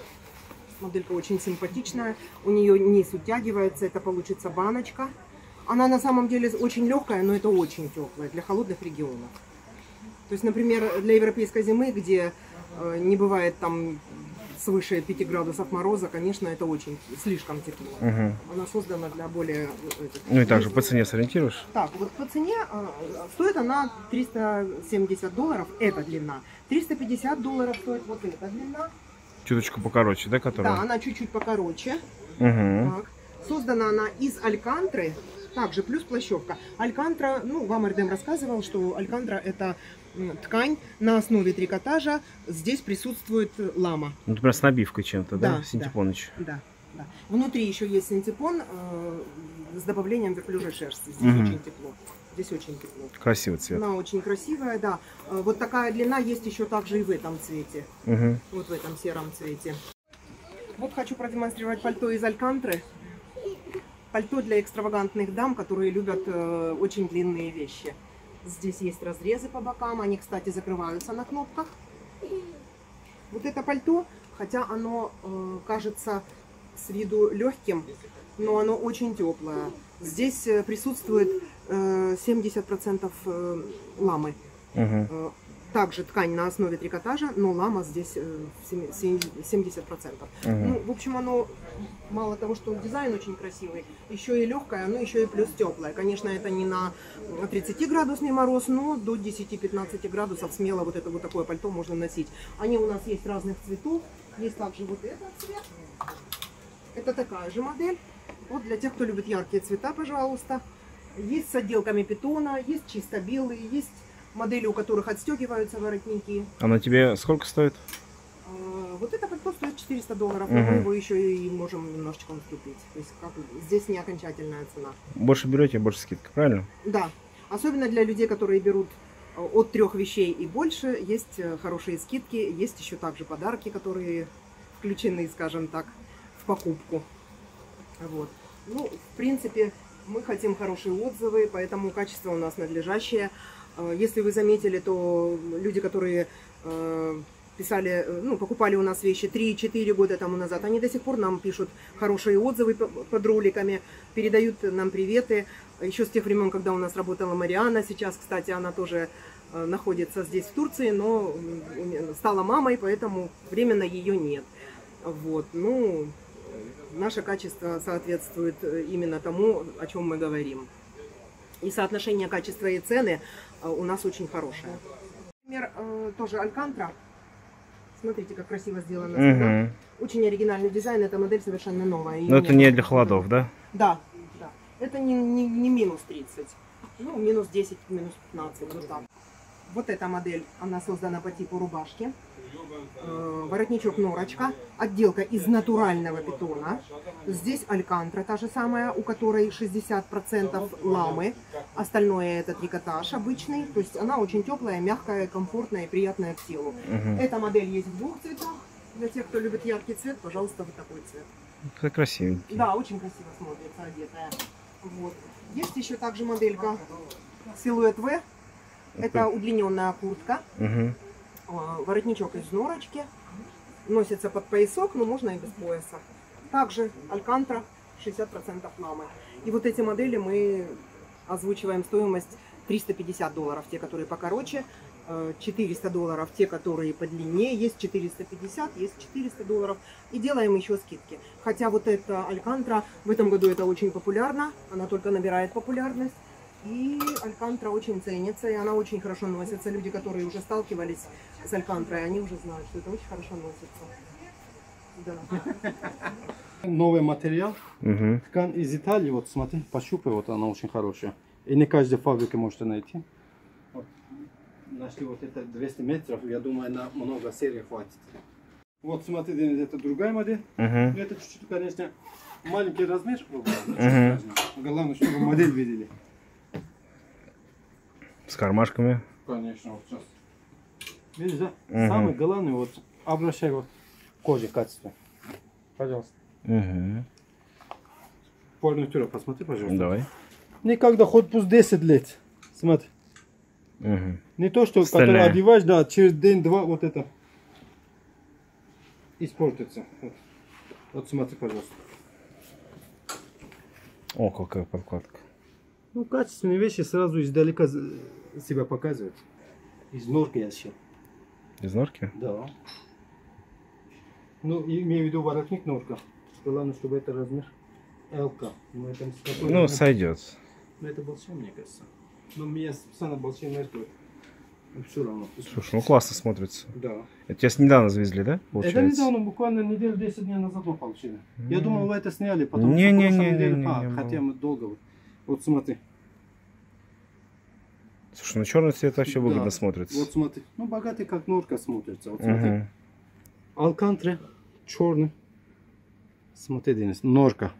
Моделька очень симпатичная, у нее низ утягивается, это получится баночка. Она на самом деле очень легкая, но это очень теплая для холодных регионов. То есть, например, для европейской зимы, где э, не бывает там свыше 5 градусов мороза, конечно, это очень слишком тепло.
Мгм.
Она создана для более... э, этих-
Ну и также по цене сориентируешь?
так, вот по цене а, стоит она 370 долларов, эта длина. 350 долларов стоит вот эта длина.
Чуточку покороче, да, которая?
Да, она чуть-чуть покороче.
Мгм.
Так. Создана она из алькантры, также плюс плащевка. Алькантра, ну, вам Ардем рассказывал, что алькантра это ткань на основе трикотажа. Здесь присутствует э, лама.
Ну, например, с набивкой чем-то, да?
Да.
Синтепоныч.
Да, да. Внутри еще есть синтепон э, с добавлением верблюжьей шерсти. Здесь
Мгм.
очень тепло. Здесь очень тепло.
Красивый цвет.
Она очень красивая, да. Э, Вот такая длина есть еще также и в этом цвете.
Мгм.
Вот в этом сером цвете. Вот хочу продемонстрировать пальто из алькантры. Пальто для экстравагантных дам, которые любят э, очень длинные вещи. Здесь есть разрезы по бокам, они, кстати, закрываются на кнопках. Вот это пальто, хотя оно э, кажется с виду легким, но оно очень теплое. Здесь э, присутствует э, 70% э, ламы.
Мгм.
Э, Также ткань на основе трикотажа, но лама здесь э, в семи- семи- 70%.
Мгм.
Ну, в общем, оно мало того, что дизайн очень красивый, еще и легкое, но еще и плюс теплое. Конечно, это не на 30 градусный мороз, но до 10-15 градусов смело вот это вот такое пальто можно носить. Они у нас есть разных цветов. Есть также вот этот цвет. Это такая же модель. Вот для тех, кто любит яркие цвета, пожалуйста. Есть с отделками питона, есть чисто белые, есть модели, у которых отстегиваются воротники.
А на тебе сколько стоит?
А, Вот это пальто стоит 400 долларов, но
Мгм.
мы его еще и можем немножечко уступить. То есть как, здесь не окончательная цена.
Больше берете, больше скидка, правильно?
Да, особенно для людей, которые берут э, от трех вещей и больше, есть э, хорошие скидки, есть еще также подарки, которые включены, скажем так, в покупку. Вот. Ну, в принципе, мы хотим хорошие отзывы, поэтому качество у нас надлежащее. Э, Если вы заметили, то люди, которые э, писали, э, ну, покупали у нас вещи 3-4 года тому назад, они до сих пор нам пишут хорошие отзывы под роликами, передают нам приветы. Еще с тех времен, когда у нас работала Мариана, сейчас, кстати, она тоже находится здесь, в Турции, но стала мамой, поэтому временно ее нет. Вот, ну, наше качество соответствует именно тому, о чем мы говорим. И соотношение качества и цены у нас очень хорошее. Например, э, тоже Алькантра. Смотрите, как красиво спина.
Мгм.
Очень оригинальный дизайн, эта модель совершенно новая.
Но это
не
для холодов, да?
Да, да. Это не, не, не минус 30. Ну, минус 10, минус 15, вот так. Вот эта модель, она создана по типу рубашки. Э, Воротничок норочка. Отделка из натурального бетона. Здесь алькантра та же самая, у которой 60% ламы. Остальное это трикотаж обычный. То есть она очень теплая, мягкая, комфортная и приятная к телу.
Мгм.
Эта модель есть в двух цветах. Для тех, кто любит яркий цвет, пожалуйста, вот такой цвет.
Это красивенький.
Да, очень красиво смотрится одетая. Вот. Есть еще также моделька силуэт В. Это удлиненная куртка,
Мгм.
А, воротничок из норочки. Носится под поясок, но можно и без пояса. Также алькантра 60% ламы. И вот эти модели мы озвучиваем стоимость 350 долларов, те, которые покороче, э, 400 долларов, те, которые подлиннее, есть 450, есть 400 долларов. И делаем еще скидки. Хотя вот эта алькантра, в этом году это очень популярно, она только набирает популярность. И алькантра очень ценится, и она очень хорошо носится. Люди, которые уже сталкивались с алькантрой, они уже знают, что это очень хорошо носится. Да.
Новый материал.
Мгм.
Ткань из Италии, вот смотри, пощупай, вот она очень хорошая. И не каждой фабрике можете найти. Вот. Нашли вот это 200 метров, я думаю, на много серий хватит. Вот смотри, Денис, это другая модель.
Мгм.
Это чуть-чуть, конечно, маленький размер.
Мгм.
Главное, чтобы модель видели.
С кармашками.
Конечно, вот сейчас. Видишь, да?
Мгм.
Самое главное, вот обращай вот кожи качество. Пожалуйста.
Мгм.
Фурнитура, посмотри, пожалуйста.
Давай.
Никогда хоть пусть 10 лет. Смотри.
Мгм.
Не то, что
Стальная.
который одеваешь, да, через день-два вот это испортится. Вот, вот смотри, пожалуйста.
О, какая подкладка.
Ну, качественные вещи сразу издалека себя показывают. Из норки я шил.
Из норки?
Да. Ну, имею в виду воротник норка. Главное, чтобы это размер Л-ка. Ну, это,
Ну, сойдет.
Ну, это большой, мне кажется. Но у меня специально большие мерки. Все равно.
Слушай, ну классно смотрится.
Да.
Это тебя недавно завезли, да?
Это
Получается?
недавно, буквально неделю 10 дней назад мы получили. Я
М.
думал, вы это сняли, потому
Не, не, не, не, не,
а,
не было.
хотя мы долго. Вот смотри.
Слушай, ну черный цвет вообще
Да.
выгодно смотрится.
Вот смотри. Ну, богатый как норка смотрится. Вот смотри.
Мгм.
Алкантре, черный. Смотри, Денис, норка.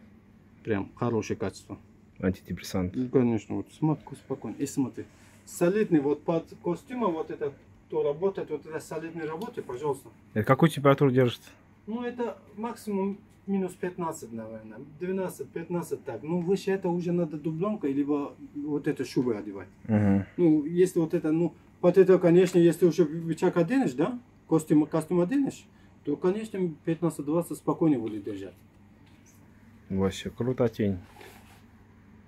Прям хорошее качество.
Антидепрессант.
Ну, конечно, вот смотри, спокойно. И смотри. Солидный, вот под костюмом вот это, кто работает, вот это солидной работы, пожалуйста.
Это какую температуру держит?
Ну, это максимум минус 15, наверное. 12-15 так. Ну, выше это уже надо дубленкой, либо вот это шубой одевать.
Мгм.
Ну, если вот это, ну, под это, конечно, если уже бичак оденешь, да, костюм, костюм оденешь, то, конечно, 15-20 спокойно будет держать.
Вообще, круто тень.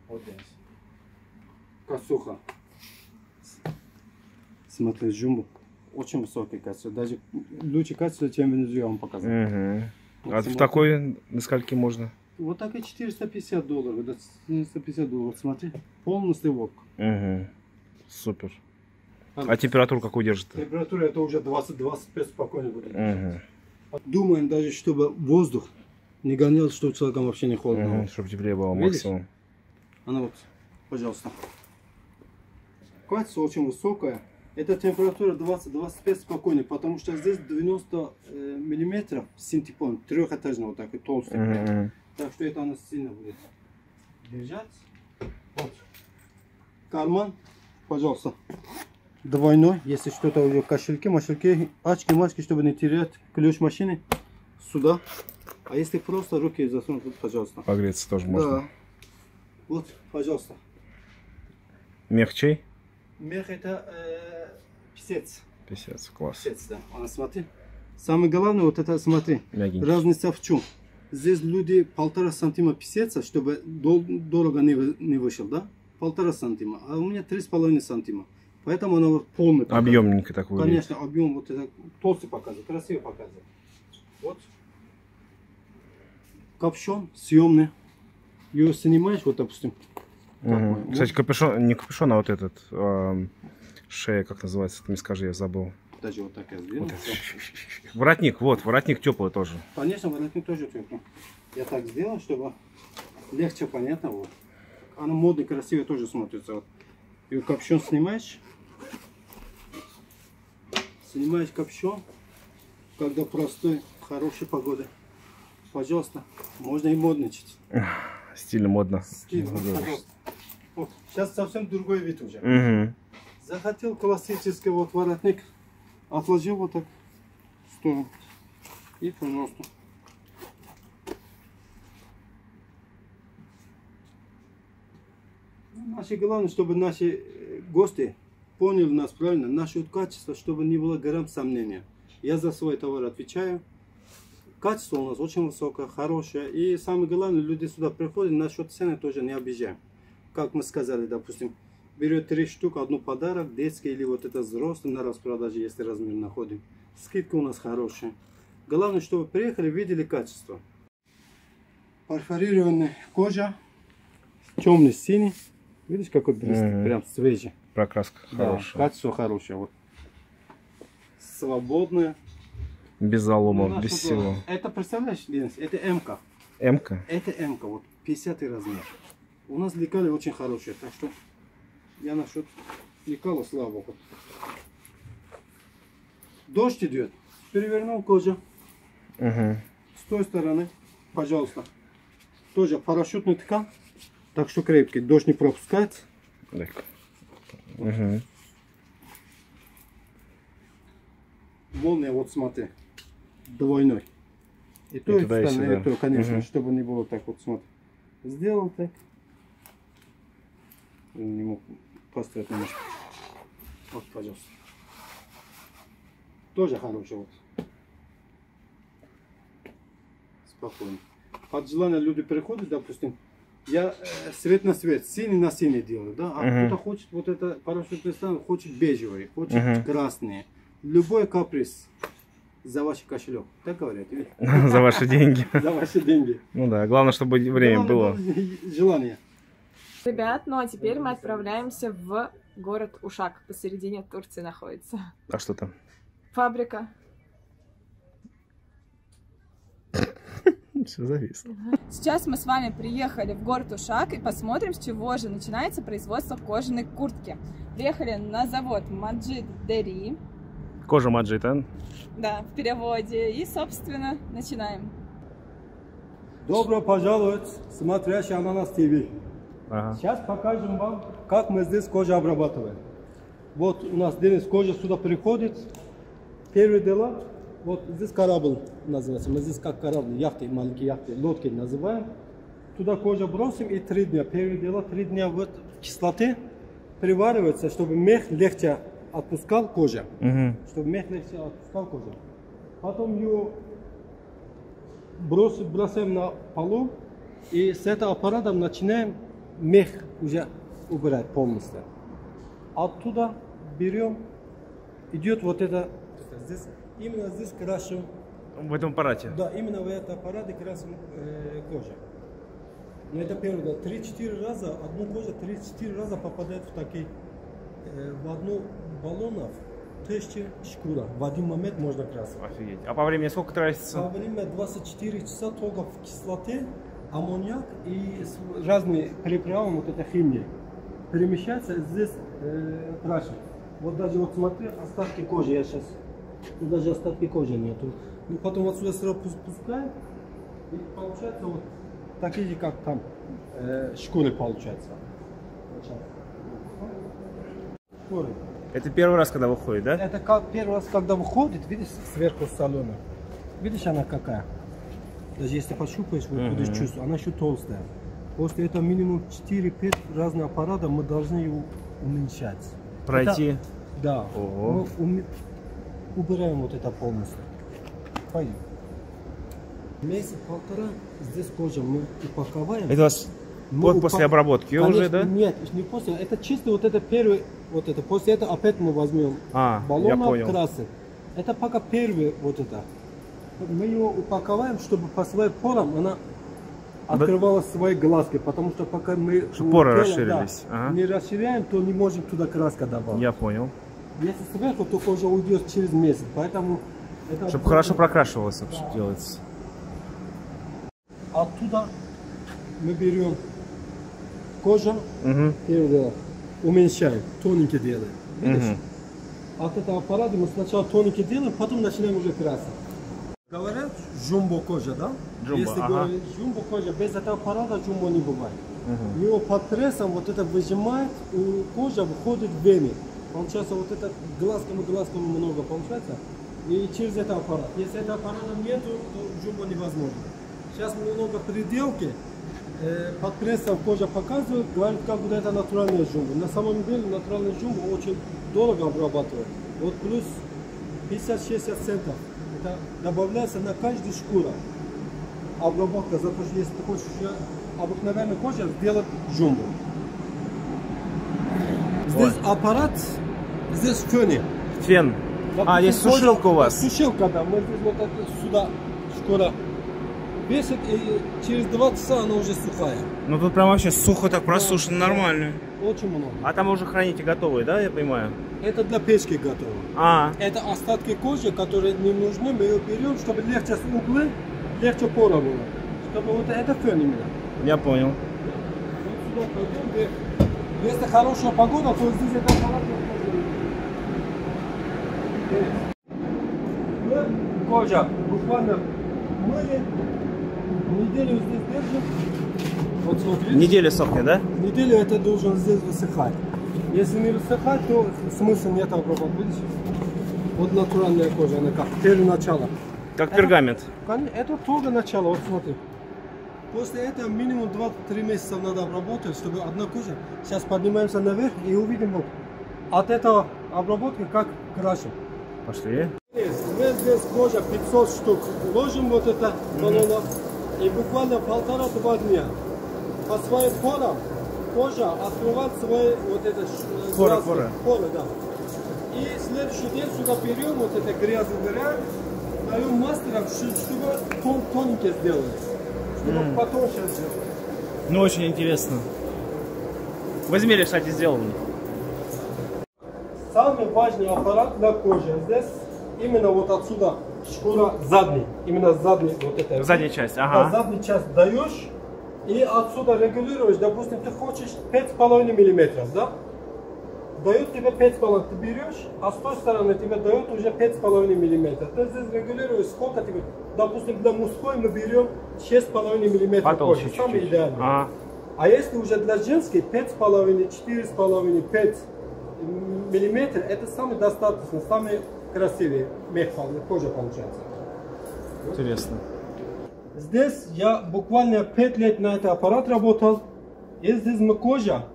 Вот здесь. Косуха. Смотри, жумбу. Очень высокое качество. Даже лучше качество, чем я вам показал.
Мгм. А в такой на скольки можно?
Вот так и 450 долларов. Да, 450 долларов. Смотри. Полностью вок.
Мгм. Супер. А температуру какую держит?
Температура это уже 20-25 спокойно будет.
Мгм.
Думаем даже, чтобы воздух не гонял, что человеком вообще не холодно.
Мгм. Чтобы теплее было
Видишь?
максимум.
Она вот, пожалуйста. Качество очень высокая. Эта температура 20-25 спокойно, потому что здесь 90 э, миллиметров синтепон, трехэтажный вот такой толстый. прям.
Мгм.
Так что это она сильно будет держать. Вот. Карман, пожалуйста. Двойной, если что-то у нее кошельки, мошельки, очки, мачки, чтобы не терять ключ машины, сюда. А если просто руки засунуть, вот, пожалуйста.
Погреться тоже можно.
Да. Вот, пожалуйста.
Мех чей?
Мех это э, писец.
Писец, класс.
Писец, да. А, смотри. Самое главное, вот это, смотри.
Мягенький.
Разница в чем? Здесь люди полтора сантима писеца, чтобы дол- дорого не, вы- не вышел, да? Полтора сантима. А у меня три с половиной сантима. Поэтому она вот полный. показывает.
Объемненько так выглядит.
Конечно, объем вот это толстый показывает, красиво показывает. Вот. Капюшон съемный. Ее снимаешь, вот, допустим.
Мгм.
такой.
Кстати, капюшон, не капюшон, а вот этот, ам, шея, как называется, ты мне скажи, я забыл.
Даже вот так я сделал.
Вот. Воротник, вот, воротник теплый тоже.
Конечно, воротник тоже теплый. Я так сделал, чтобы легче понятно было. она модно, красиво тоже смотрится. Вот. И вот капюшон снимаешь. Снимаешь капюшон, когда простой, хорошая погода. Пожалуйста, можно и модничать.
Стильно, модно.
Пожалуйста. Вот, сейчас совсем другой вид уже.
Угу.
Захотел классический вот воротник, отложил вот так в сторону. И, пожалуйста. Ну, Наше главное, чтобы наши э, гости поняли нас правильно, наше качество, чтобы не было грамм сомнения. Я за свой товар отвечаю. Качество у нас очень высокое, хорошее. И самое главное, люди сюда приходят, насчет цены тоже не обижаем. Как мы сказали, допустим, берет три штук, одну подарок, детский или вот это взрослый на распродаже, если размер находим. Скидка у нас хорошая. Главное, чтобы приехали, видели качество. Перфорированная кожа, темный синий. Видишь, какой блестит,
Мгм.
прям свежий.
Прокраска
Да,
хорошая.
качество хорошее. Вот. Свободное.
Без залома,
Ну,
без
наше
всего.
Это, представляешь, Денис, это МК.
М-ка.
Это МК, вот 50 размер. У нас лекали очень хорошие, так что я насчет лекала, слава богу. Дождь идет. Перевернул кожу
Угу.
с той стороны, пожалуйста. Тоже парашютный ткань, так что крепкий, дождь не пропускает.
Так. Угу.
Молния, вот смотри, двойной. И то,
И
и,
туда, и
встань, и
сюда.
то, конечно,
Мгм.
чтобы не было так вот, смотри. Сделал так. Не мог поставить немножко. Вот, пожалуйста. Тоже хороший вот. Спокойно. От желания люди приходят, допустим, я э, свет на свет, синий на синий делаю, да, а
Мгм.
кто-то хочет вот это парашютный стан, хочет бежевый, хочет
Мгм.
красный. Любой каприз за ваш кошелек. Так говорят?
За ваши деньги.
за ваши деньги.
Ну да, главное, чтобы время было.
Желание.
Ребят, ну а теперь мы отправляемся в город Ушак. Посередине Турции находится.
А что там?
Фабрика.
Все зависло.
Сейчас мы с вами приехали в город Ушак и посмотрим, с чего же начинается производство кожаной куртки. Приехали на завод Маджид Дери,
Кожа Маджита.
да, в переводе, и, собственно, начинаем.
Добро пожаловать, смотрящий Ананас ТВ.
Ага.
Сейчас покажем вам, как мы здесь кожу обрабатываем. Вот у нас Денис кожа сюда приходит. Первое дело, вот здесь корабль называется. Мы здесь как корабль, яхты, маленькие яхты, лодки называем. Туда кожу бросим и три дня. Первое дело, три дня вот в кислоте приваривается, чтобы мех легче отпускал кожу.
Угу.
чтобы мех легче отпускал кожу. Потом ее бросим, бросаем на полу и с этого аппаратом начинаем мех уже убирать полностью. Оттуда берем, идет вот это, здесь, именно здесь крашим,
В этом аппарате.
да, именно в этот аппарат и красим э, кожу. Но это первое, да, 3-4 раза, одну кожу 3-4 раза попадает в такие, э, в одну баллонов, тысячи шкура. В один момент можно красить.
Офигеть. А по времени сколько тратится?
время 24 часа только в кислоте, аммониак и с разными приправами, вот эта химия, перемещается, здесь э, крашит. Вот даже вот смотри, остатки кожи, я сейчас, тут даже остатки кожи нету. Ну, потом вот сюда сразу пус- пускаем, и получается вот такие же, как там, э, шкуры получается. Шкуры.
Это первый раз, когда выходит, да?
Это как первый раз, когда выходит, видишь, сверху солоно. Видишь, она какая? Даже если пощупаешь, вот
Мгм.
будешь чувствовать, она еще толстая. После этого минимум 4-5 разных аппаратов мы должны ее уменьшать.
Пройти.
Это- да.
Ого.
Мы уме- убираем вот это полностью. Пойдем. Месяц-полтора здесь кожа мы упаковываем.
Это у вас
Мы
вот
упак-
после обработки уже,
Конечно,
да?
Нет, не после. Это чисто вот это первый, вот это. После этого опять мы возьмем
А,
баллон красит. Это пока первый вот это. Мы его упаковываем, чтобы по своим порам она открывала свои глазки, потому что пока мы
Чтобы поры
делаем,
расширились,
да,
ага.
не расширяем, то не можем туда краска добавить.
Я понял.
Если сверху, то уже уйдет через месяц, поэтому это
Чтобы хорошо прокрашивалось, вообще делается.
Оттуда мы берем кожа,
Мгм.
первое дело, уменьшаем, тоненький делаем. Видишь?
Мгм.
От этого аппарата мы сначала тоненький делаем, потом начинаем уже красить. Говорят, жумбо кожа, да?
Джумбо,
Если
ага.
говорить жумбо кожа, без этого аппарата жумбо не бывает.
Мгм.
Его под прессом вот это выжимает, у кожа выходит в вены. Получается вот это глазками глазками много получается. И через это аппарат. Если этого аппарата нету, то жумбо невозможно. Сейчас много приделки, э, под прессом кожа показывает, говорит, как будто это натуральная жумба. На самом деле натуральная жумба очень дорого обрабатывает. Вот плюс 50-60 центов. Это добавляется на каждую шкуру. Обработка, за то, что если ты хочешь уже обыкновенную кожу, сделать жумбу. Здесь аппарат, здесь фены.
Фен. А, есть сушилка у вас?
Сушилка, да. Мы здесь вот это сюда шкура весит, и через 2 часа она уже сухая.
Ну тут прям вообще сухо так просушено, нормально.
Очень много.
А там уже храните готовые, да, я понимаю?
Это для печки готово.
А,
Это остатки кожи, которые не нужны, мы ее берем, чтобы легче с углы, легче пора было. Чтобы вот это фен именно.
я понял.
Вот сюда пойдем, где- Если хорошая погода, то здесь это Мы кожа буквально мыли, неделю здесь держим. Вот смотрите.
Неделя сохнет, да?
Неделю это должен здесь высыхать. Если не высыхать, то смысла нет обработки. Видишь? Вот натуральная кожа, она как первое начало.
Как пергамент.
Кон- Это только начало, вот смотри. После этого минимум 2-3 месяца надо обработать, чтобы одна кожа. Сейчас поднимаемся наверх и увидим вот от этого обработки как краше.
Пошли.
Мы здесь кожа 500 штук ложим вот это баллонов и буквально полтора-два дня по своим порам кожа открывает свои вот это
Поры, поры.
поры, да. И следующий день сюда берем вот это грязь убираем, даем мастерам, чтобы тон, тоненькие сделали, чтобы потоньше сделать.
Ну, очень интересно. В Измире, кстати, сделано.
Самый важный аппарат для кожи здесь именно вот отсюда шкура задний, именно задний вот это.
Задняя часть, ага.
задний часть даешь и отсюда регулируешь, допустим, ты хочешь 5,5 миллиметров, да? Дает тебе 5,5, ты берешь, а с той стороны тебе дает уже 5,5 миллиметров. Ты здесь регулируешь, сколько тебе, допустим, для мужской мы берем 6,5 миллиметров
Потолще
кожи, самый
чуть-чуть.
идеальный.
Ага.
А если уже для женской 5,5, 4,5, 5 миллиметров, это самый достаточно, самый красивый мех, кожа получается.
Интересно.
Здесь я буквально 5 лет на этот аппарат работал. И здесь мы кожа,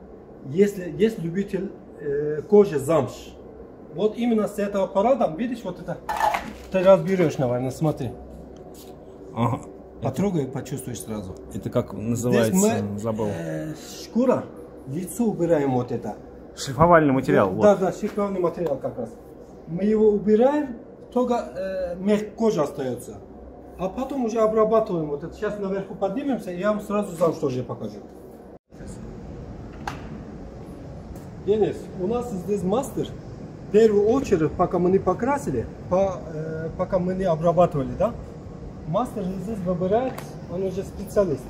если есть любитель э, кожи замш. Вот именно с этого аппарата, видишь, вот это, ты разберешь, наверное, смотри.
Ага.
Потрогай, почувствуешь сразу.
Это как
Здесь
называется?
мы
Забыл.
э, шкура, лицо убираем вот это.
Шифровальный материал.
Да,
вот.
да, шифрованный материал как раз. Мы его убираем, только э, мех кожа остается. А потом уже обрабатываем. Вот это сейчас наверху поднимемся, и я вам сразу замш тоже покажу. Денис, у нас здесь мастер. В первую очередь, пока мы не покрасили, по- э, пока мы не обрабатывали, да? Мастер здесь выбирает, он уже специалист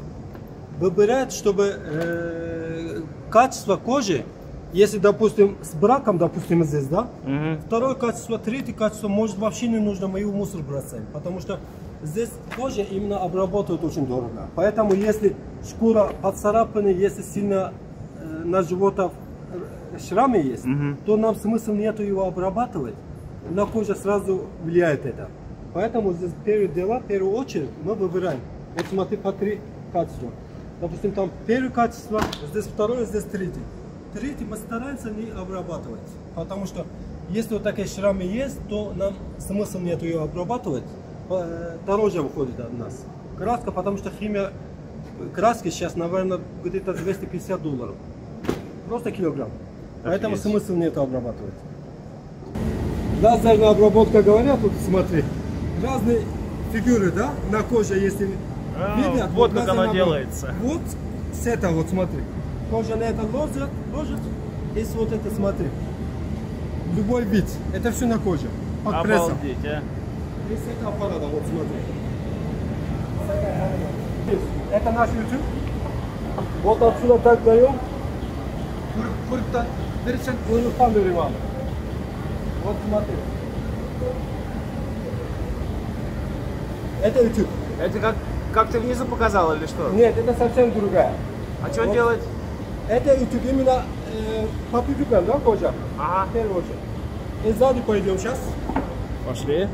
выбирает, чтобы э, качество кожи, если, допустим, с браком, допустим, здесь, да,
Мгм.
второе качество, третье качество, может, вообще не нужно, мы его в мусор бросаем, потому что здесь кожа именно обрабатывают очень дорого. Поэтому, если шкура поцарапана, если сильно э, на животе э, шрамы есть,
Мгм.
то нам смысл нету его обрабатывать, на кожу сразу влияет это. Поэтому здесь первое дело, в первую очередь, мы выбираем. Вот смотри, по три качества. Допустим, там первое качество, здесь второе, здесь третье. Третье мы стараемся не обрабатывать, потому что если вот такие шрамы есть, то нам смысл нет ее обрабатывать, дороже выходит от нас. Краска, потому что химия краски сейчас, наверное, где-то 250 долларов. Просто килограмм. Поэтому
есть.
смысл нет обрабатывать. Лазерная обработка говорят, вот смотри, разные фигуры, да, на коже, если
А,
видят.
вот как
лазерная
оно
обра-
делается.
Вот с этого вот смотри. Кожа на это ложит, ложит, и вот это смотри. Любой вид, это все на коже, под прессом.
Обалдеть, а.
Вот смотри. Это наш YouTube. Вот отсюда так даем. Куртан, перечен, уюхан берем. Вот смотри. Это утюг.
Это как, как ты внизу показал или что?
Нет, это совсем другая.
А что
Вот.
делает?
Это утюг именно э, по пипикам, да, кожа?
Ага,
В первую очередь. И сзади пойдем сейчас.
пошли.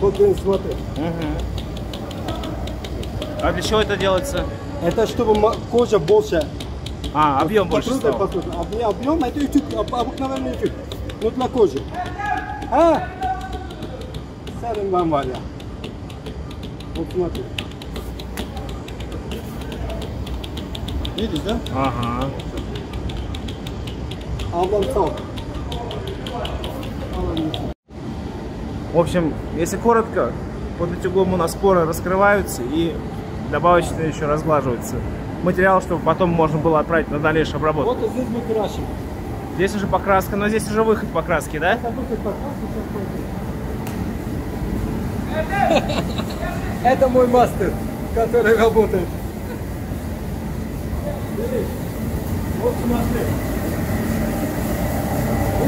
Вот, блин, смотри.
А для чего это делается?
Это чтобы кожа больше.
А, объем больше
Покрутый,
стал.
покрутый. А объем, это утюг, об- обыкновенный утюг. Ну, для кожи. А? Садим вам, Валя. Вот смотри. Видишь, да?
Ага.
Алдан
В общем, если коротко, под утюгом у нас поры раскрываются и добавочные еще разглаживаются. Материал, чтобы потом можно было отправить на дальнейшую обработку.
Вот здесь мы красим.
Здесь уже покраска, но здесь уже выход покраски, да?
Это мой мастер, который работает. Вот смотри.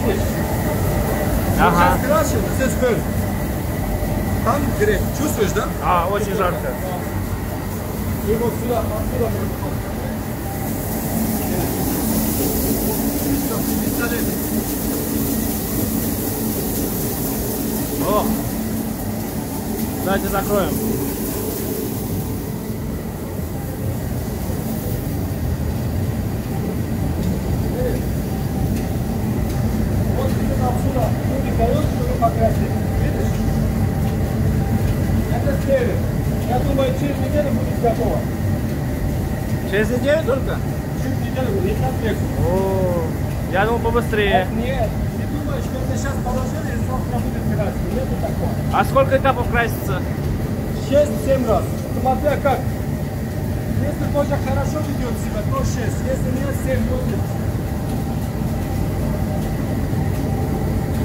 Видишь?
Ага.
Сейчас крашен, здесь был. Там грех. Чувствуешь, да?
А, очень жарко.
И вот сюда, отсюда.
О! Давайте закроем.
Вот сюда, отсюда. Люди дают, чтобы покрасить. Видишь? Это север. Я думаю, через неделю будет готово.
Через неделю только?
Через неделю не так легко.
О, я думал побыстрее.
Нет, не думай, что это сейчас положили и завтра будет красить. Нету такого.
А сколько этапов красится?
6-7 раз. Смотря как. Если кожа хорошо ведет себя, то 6. Если нет, 7 будет.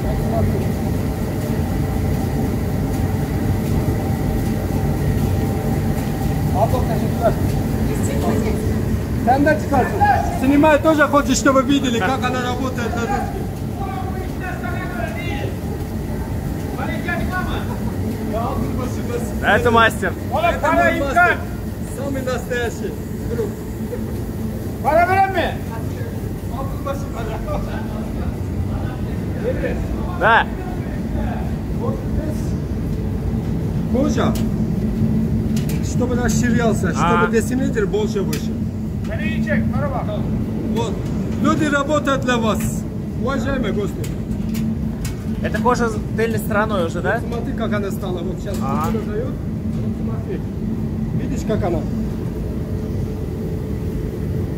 Вот смотри. Абла, скажи, туда. De çıkarsın. Снимай тоже хочешь, чтобы видели, как она работает на русском.
Это мастер.
Это мой мастер. Самый настоящий друг.
Para verme. Да.
Кожа, чтобы расширялся, чтобы
А.
дециметр больше выше. Вот. Люди работают для вас. Уважаемые гости.
Это кожа с тыльной стороной уже, да?
Вот смотри, как она стала. Вот сейчас
Ага.
культура дает. Вот смотри. Видишь, как она?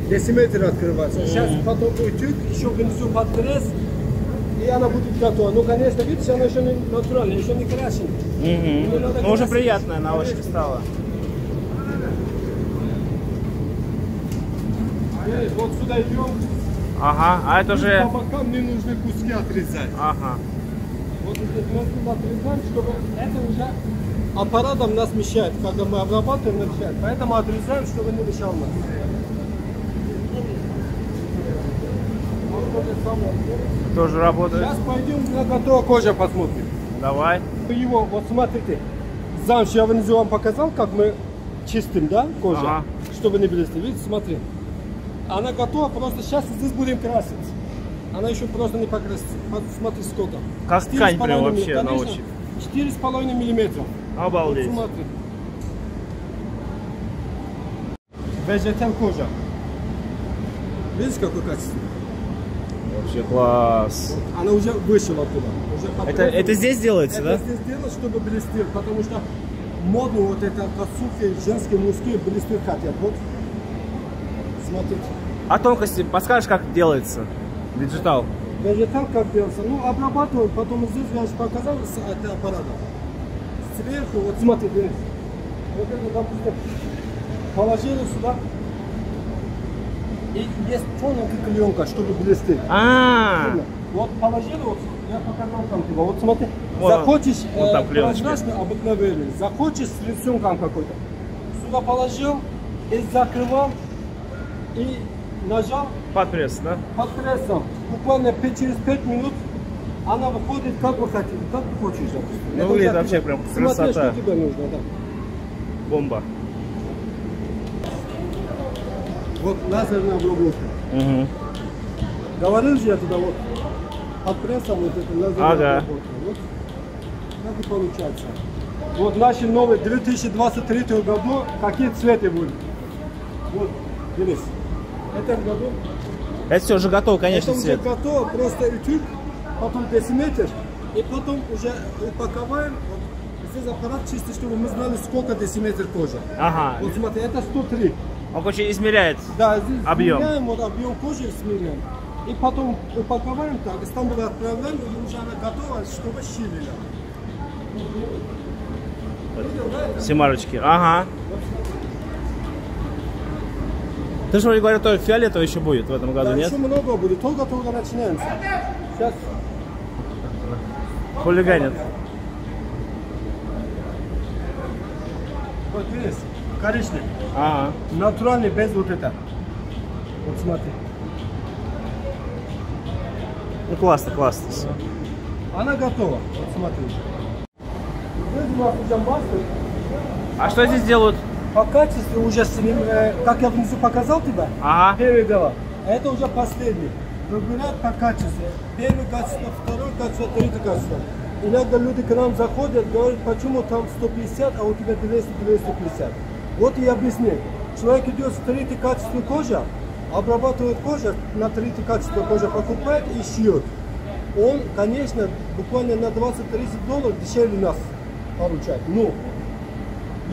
Дециметр открывается. Сейчас потом утюг, еще внизу под пресс, и она будет готова. Ну, конечно, видишь, она еще не натуральная, еще не крашена.
Угу.
надо
Ну уже приятная на ощупь стала.
Видишь, вот сюда идем.
Ага, а это уже...
По бокам не нужны куски отрезать.
Ага.
Вот здесь мы отрезаем, чтобы это уже аппаратом нас мешает. Когда мы обрабатываем, мешает. Поэтому отрезаем, чтобы не мешал нам. Же самое.
Тоже работает.
Сейчас пойдем на готовую кожу посмотрим.
Давай.
Его, вот смотрите, замш я внизу вам показал, как мы чистим, да, кожу,
Ага.
чтобы не блестели. Видите, смотри. Она готова, просто сейчас здесь будем красить. Она еще просто не покрасится. Вот Смотри, сколько.
Как ткань прям вообще на ощупь.
С половиной миллиметра.
Обалдеть.
Вот смотри. Кожа. Видишь, какое качество?
Вообще класс.
Она уже вышла оттуда. Уже
Это, это здесь делается,
Это
да?
здесь делать, чтобы блестел, потому что модно вот это косухи, женские, мужские блестеть хотят. Вот, смотрите.
А тонкости подскажешь, как делается? Диджитал.
Вегетал как делается? Ну, обрабатывают, потом здесь я же показал это аппарата. Сверху, вот смотри, Денис. Вот это, допустим, положили сюда. И есть тоненькая клеенка, чтобы блестеть.
А,
Вот положили вот Я показал там тебя. Вот смотри,
он.
захочешь
Вон там
э, обыкновенный, захочешь с рисунком какой-то. Сюда положил и закрывал, и нажал
Под пресс, да?
под прессом. Буквально пять- через 5 минут она выходит, как вы хотите, как вы хочешь.
Ну,
Это
выглядит вообще прям
Смотри,
красота.
что тебе нужно, да.
Бомба.
Вот лазерная обработка.
Угу.
Говорил же я туда вот под прессом вот это лазерная
Ага.
обработка. Вот так и получается. Вот наши новые 2023 году, какие цветы будут. Вот, видишь. В этом году
Это все уже готово, конечно,
это уже
цвет.
готово, просто этюд, потом десиметр, и потом уже упаковаем. Вот здесь аппарат чисто, чтобы мы знали, сколько десиметр кожи.
Ага.
Вот смотри, это 103.
Он, короче, измеряет.
Да, здесь
Объем.
измеряем, вот объем кожи смеряем. И потом упаковываем так, из Стамбула отправляем, и уже она готова, чтобы это?
Семарочки. Ага. Ты же вроде говорил, то фиолетовый еще будет в этом году,
Да,
нет?
еще много будет, только-только начинаемся. Сейчас
Хулиганит.
вот видишь, коричневый,
Ага.
натуральный, без вот это. Вот смотри.
Ну классно, классно.
Она готова, вот смотри. Здесь у нас уже мастер.
А что здесь делают?
По качеству уже, э, как я внизу показал тебя,
Ага.
Первый дела. А это уже последний. Выбирают по качеству. Первое качество, второе качество, третье качество. Иногда люди к нам заходят, говорят, почему там 150, а у тебя 200, 250. Вот и объясню. Человек идет с третье качество кожи, обрабатывает кожу, на третье качество кожи покупает и шьет. Он, конечно, буквально на 20-30 долларов дешевле нас получает. Но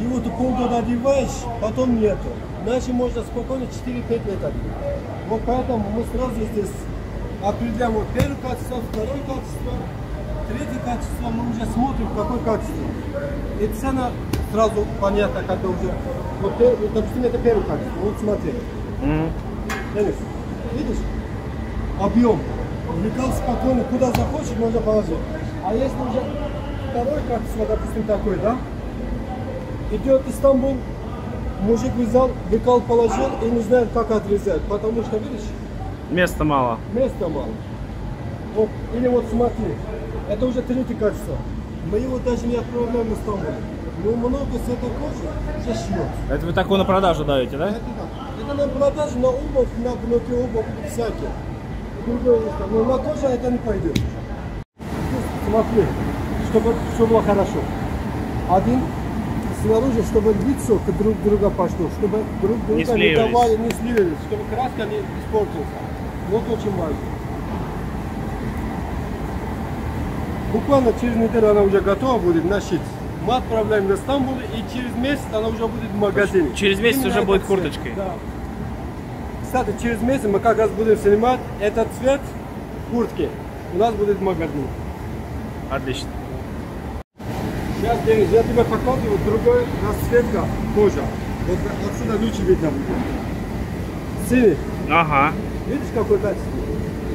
его ты полгода одеваешь, потом нету. Иначе можно спокойно 4-5 лет одеть. Вот поэтому мы сразу здесь определяем вот первое качество, второе качество, третье качество, мы уже смотрим, какое качество. И цена сразу понятна, когда уже, вот, пер- вот, допустим, это первое качество, вот смотри,
Мгм.
Денис, видишь, объем, влекал спокойно, куда захочешь, можно положить. А если уже второе качество, допустим, такое, да, идет Истамбул, мужик взял, векал положил и не знает, как отрезать, потому что, видишь,
Места мало.
места мало. Вот, или вот смотри, это уже третье качество. Мы его даже не отправляем в Стамбул. Но много с этой кожи шьет.
Это вы такую на продажу даете, да?
Это, да. это на продажу, на обувь, на внутри обувь всякие. Но на коже это не пойдет. Смотри, чтобы все было хорошо. Один снаружи, чтобы лицо друг друга пошло, чтобы друг друга не,
слеивались.
давали, не сливались, чтобы краска не испортилась. Вот очень важно. Буквально через неделю она уже готова будет нашить. Мы отправляем в Стамбул и через месяц она уже будет в магазине.
Через месяц
Именно
уже будет
цвет.
курточкой.
Да. Кстати, через месяц мы как раз будем снимать этот цвет куртки. У нас будет в магазине.
Отлично.
Сейчас, Денис, я тебе показываю другой расцветка кожи. Вот отсюда лучше видно будет. Синий.
Ага.
Видишь, какой качество?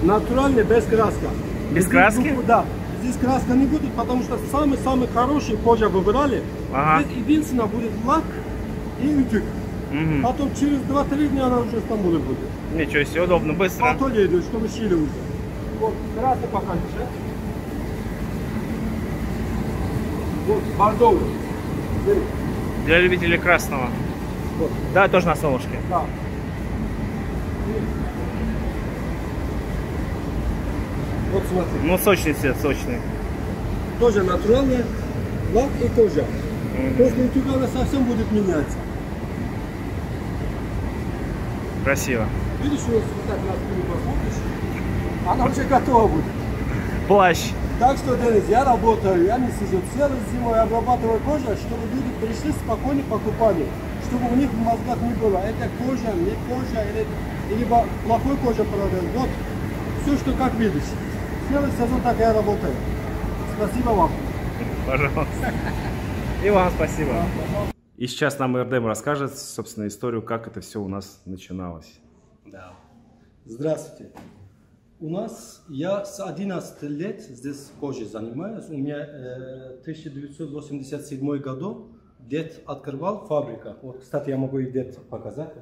Натуральный, без краска.
Без
Здесь
краски?
Да. Здесь краска не будет, потому что самый-самый хороший кожа выбрали.
Ага.
Здесь единственное будет лак и утюг.
Мгм.
Потом через 2-3 дня она уже в Стамбуле будет.
Ничего себе, удобно, быстро.
Потом идет, чтобы шили уже. Вот, красный покажешь, а? Вот, бордовый.
Для любителей красного.
Вот,
Да, тоже на солнышке.
да. Вот смотри.
Ну, сочный цвет, сочный.
Тоже натуральный лак и кожа. После утюга она совсем будет меняться.
Красиво.
Видишь, вот так на спину посмотришь, она уже готова будет.
Плащ.
Так что, Денис, я работаю, я не сижу целую зиму, я обрабатываю кожу, чтобы люди пришли спокойно покупали, чтобы у них в мозгах не было. Это кожа, не кожа, или, либо плохой кожа продают. Вот, все, что как видишь. Целый сезон так я работаю. Спасибо вам.
Пожалуйста. И вам спасибо. И сейчас нам РДМ расскажет, собственно, историю, как это все у нас начиналось.
Да. Здравствуйте. У нас, я с 11 лет здесь кожей занимаюсь. У меня э, 1987 году дед открывал фабрика. Вот, кстати, я могу и дед показать.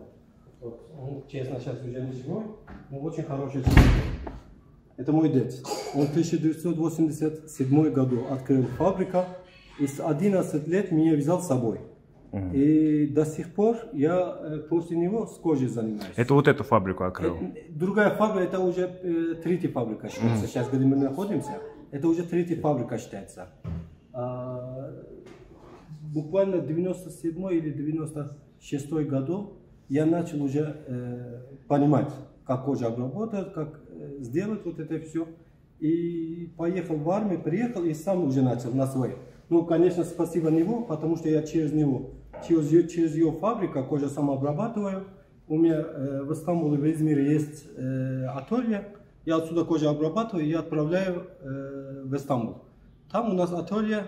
Вот, он, честно, сейчас уже не живой, но очень хороший человек. Это мой дед. Он в 1987 году открыл фабрика и с 11 лет меня взял с собой. И до сих пор я э, после него с кожей занимаюсь.
Это вот эту фабрику открыл.
Э, Другая фабрика, это уже э, третья фабрика считается. Сейчас, где мы находимся, это уже третья фабрика считается. А, буквально 97 или 96 году я начал уже э, понимать, как кожа обработать, как э, сделать вот это все. И поехал в армию, приехал и сам уже начал на свой. Ну, конечно, спасибо него, потому что я через него, через, ее- через ее фабрику кожа сам обрабатываю. У меня э, в Стамбуле, в Измире есть э, ателье. Я отсюда кожу обрабатываю и отправляю э, в Стамбул. Там у нас ателье,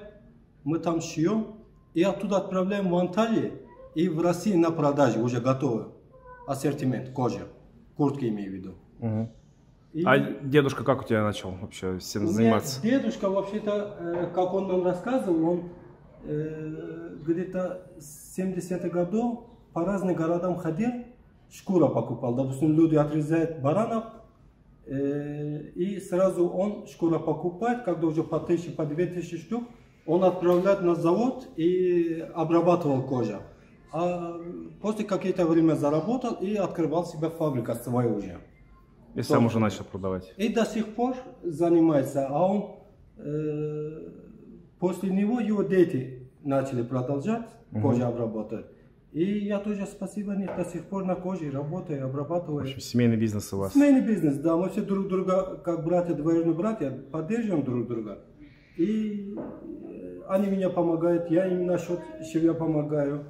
мы там шьем и оттуда отправляем в Анталию и в России на продажу уже готовый ассортимент кожи, куртки имею в виду.
Мгм.
И-
А дедушка как у тебя начал вообще всем заниматься?
дедушка, вообще-то, э, как он нам рассказывал, он э, где-то с 70-х годов по разным городам ходил, шкура покупал. Допустим, люди отрезают баранов, э, и сразу он шкура покупает, когда уже по тысяче, по две тысячи штук, он отправляет на завод и обрабатывал кожу. А после какое-то время заработал и открывал себе фабрику свою уже.
И сам уже начал продавать.
И до сих пор занимается, а он э, после него его дети начали продолжать кожу обрабатывать. И я тоже спасибо них до сих пор на коже работаю,
В
обрабатываю.
общем, семейный бизнес у вас.
Семейный бизнес, да, мы все друг друга, как братья, двоюродные братья, поддерживаем друг друга. И э, они меня помогают, я им насчет себя помогаю.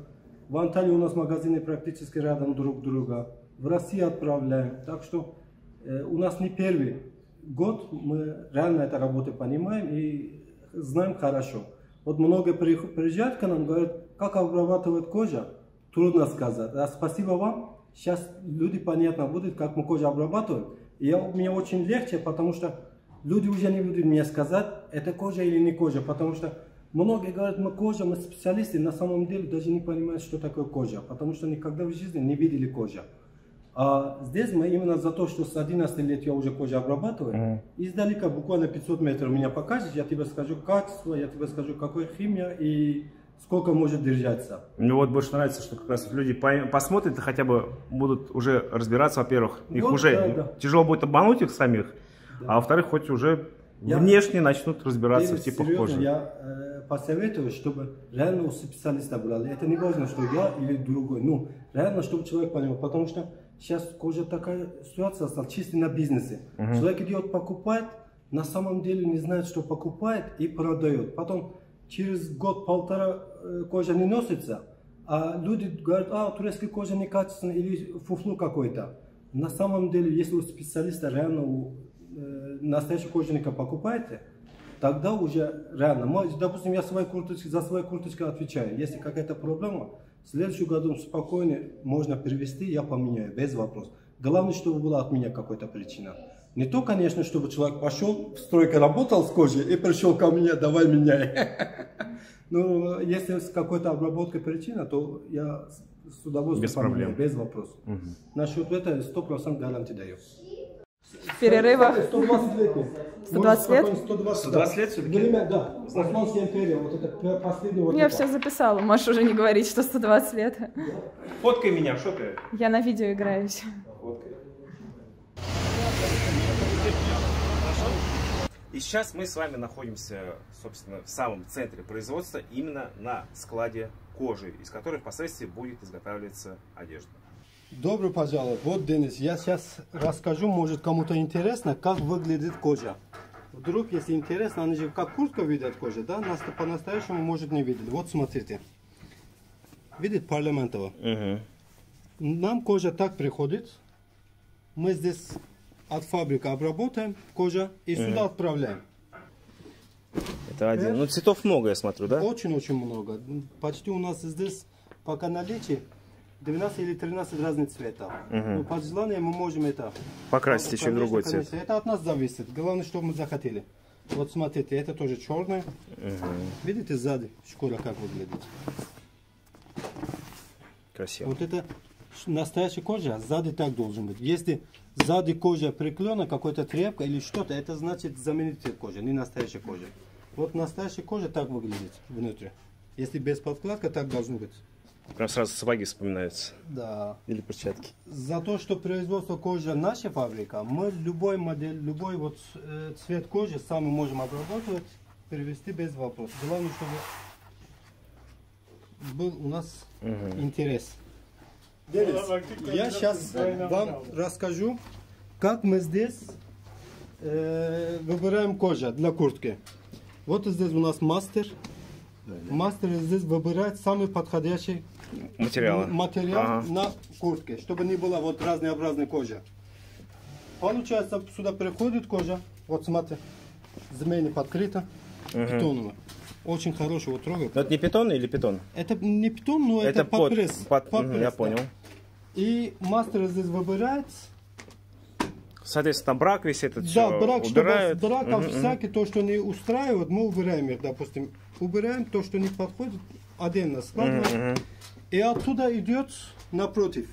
В Анталии у нас магазины практически рядом друг друга. В России отправляем. Так что э, у нас не первый год, мы реально эту работу понимаем и знаем хорошо. Вот много приезж- приезжают к нам, говорят, как обрабатывать кожу, трудно сказать. А спасибо вам, сейчас люди понятно будут, как мы кожу обрабатываем. И я, мне очень легче, потому что люди уже не будут мне сказать, это кожа или не кожа, потому что многие говорят, мы кожа, мы специалисты, на самом деле даже не понимают, что такое кожа, потому что никогда в жизни не видели кожу. А здесь мы именно за то, что с 11 лет я уже кожу обрабатываю, издалека буквально 500 метров меня покажешь, я тебе скажу качество, я тебе скажу, какой химия и сколько может держаться.
Мне вот больше нравится, что как раз люди по- посмотрят и хотя бы будут уже разбираться, во-первых, их
Вот,
уже
да, да.
тяжело будет обмануть их самих, а во-вторых, хоть уже
Я-
внешне начнут разбираться в типах
серьезно,
кожи.
Я э, посоветую, чтобы реально у специалиста брали. Это не важно, что я или другой. Ну, реально, чтобы человек понял. Потому что сейчас кожа такая ситуация стала чисто на бизнесе. Человек идет покупает, на самом деле не знает, что покупает и продает. Потом через год-полтора э, кожа не носится, а люди говорят, а, турецкая кожа некачественная или фуфлу какой-то. На самом деле, если у специалиста реально у э, настоящего кожаника покупаете, тогда уже реально, мы, допустим, я своей курточке, за свою курточку отвечаю. Если какая-то проблема, в следующем году спокойно можно перевести, я поменяю, без вопросов. Главное, чтобы была от меня какая-то причина. Не то, конечно, чтобы человек пошел, в стройке работал с кожей и пришел ко мне, давай меняй. Ну, если с какой-то обработкой причина, то я с- удовольствием
Без проблем.
поменяю, без вопросов. Насчет этого 100% гарантии даю.
В перерывах
120 лет.
120 лет?
120,
120 лет
да. Османская империя, вот это последний вот
я все записала, можешь уже не говорить, что 120 лет.
Фоткай меня, что ты?
Я на видео играюсь.
И сейчас мы с вами находимся, собственно, в самом центре производства, именно на складе кожи, из которой впоследствии будет изготавливаться одежда.
Добро пожаловать. Вот, Денис, я сейчас расскажу, может кому-то интересно, как выглядит кожа. Вдруг, если интересно, они же как куртка видят кожу, да? Нас по-настоящему, может, не видели. Вот, смотрите. Видит парламентово. Нам кожа так приходит. Мы здесь от фабрики обработаем кожа и сюда отправляем.
Это один. Ну, цветов много, я смотрю, да?
Очень-очень много. Почти у нас здесь пока наличие 12 или 13 разных цветов. Но по желанию мы можем это...
Покрасить еще в
Конечно,
другой цвет.
конечно. Это от нас зависит. Главное, чтобы мы захотели. Вот смотрите, это тоже черный. Видите сзади шкура как выглядит?
Красиво.
Вот это настоящая кожа, а сзади так должен быть. Если сзади кожа приклеена, какой-то тряпка или что-то, это значит заменитель кожи, не настоящая кожа. Вот настоящая кожа так выглядит внутри. Если без подкладка, так должно быть.
Прям сразу сапоги вспоминаются.
Да.
Или перчатки.
За то, что производство кожи наша фабрика, мы любой модель, любой вот э, цвет кожи сами можем обрабатывать, перевести без вопросов. Главное, чтобы был у нас интерес. Денис, я сейчас вам расскажу, как мы здесь э, выбираем кожу для куртки. Вот здесь у нас мастер. Мастер здесь выбирает самый подходящий
Материалы.
м- материал
Ага.
на куртке, чтобы не было вот разнообразной кожи. Получается, сюда приходит кожа, вот смотри, змейно подкрыта, питоновая. Очень хороший, вот трогает.
Но это не питон или питон?
Это не питон, но это,
под-
подпресс.
под-
Подпресс,
Мгм, я
да.
понял.
И мастер здесь выбирает,
Соответственно, там брак весь этот
да,
все
брак,
убирают.
чтобы брак,
Мгм, мгм.
всякие, то, что не устраивает, мы убираем их, допустим. Убираем то, что не подходит, отдельно складываем. И оттуда идет напротив.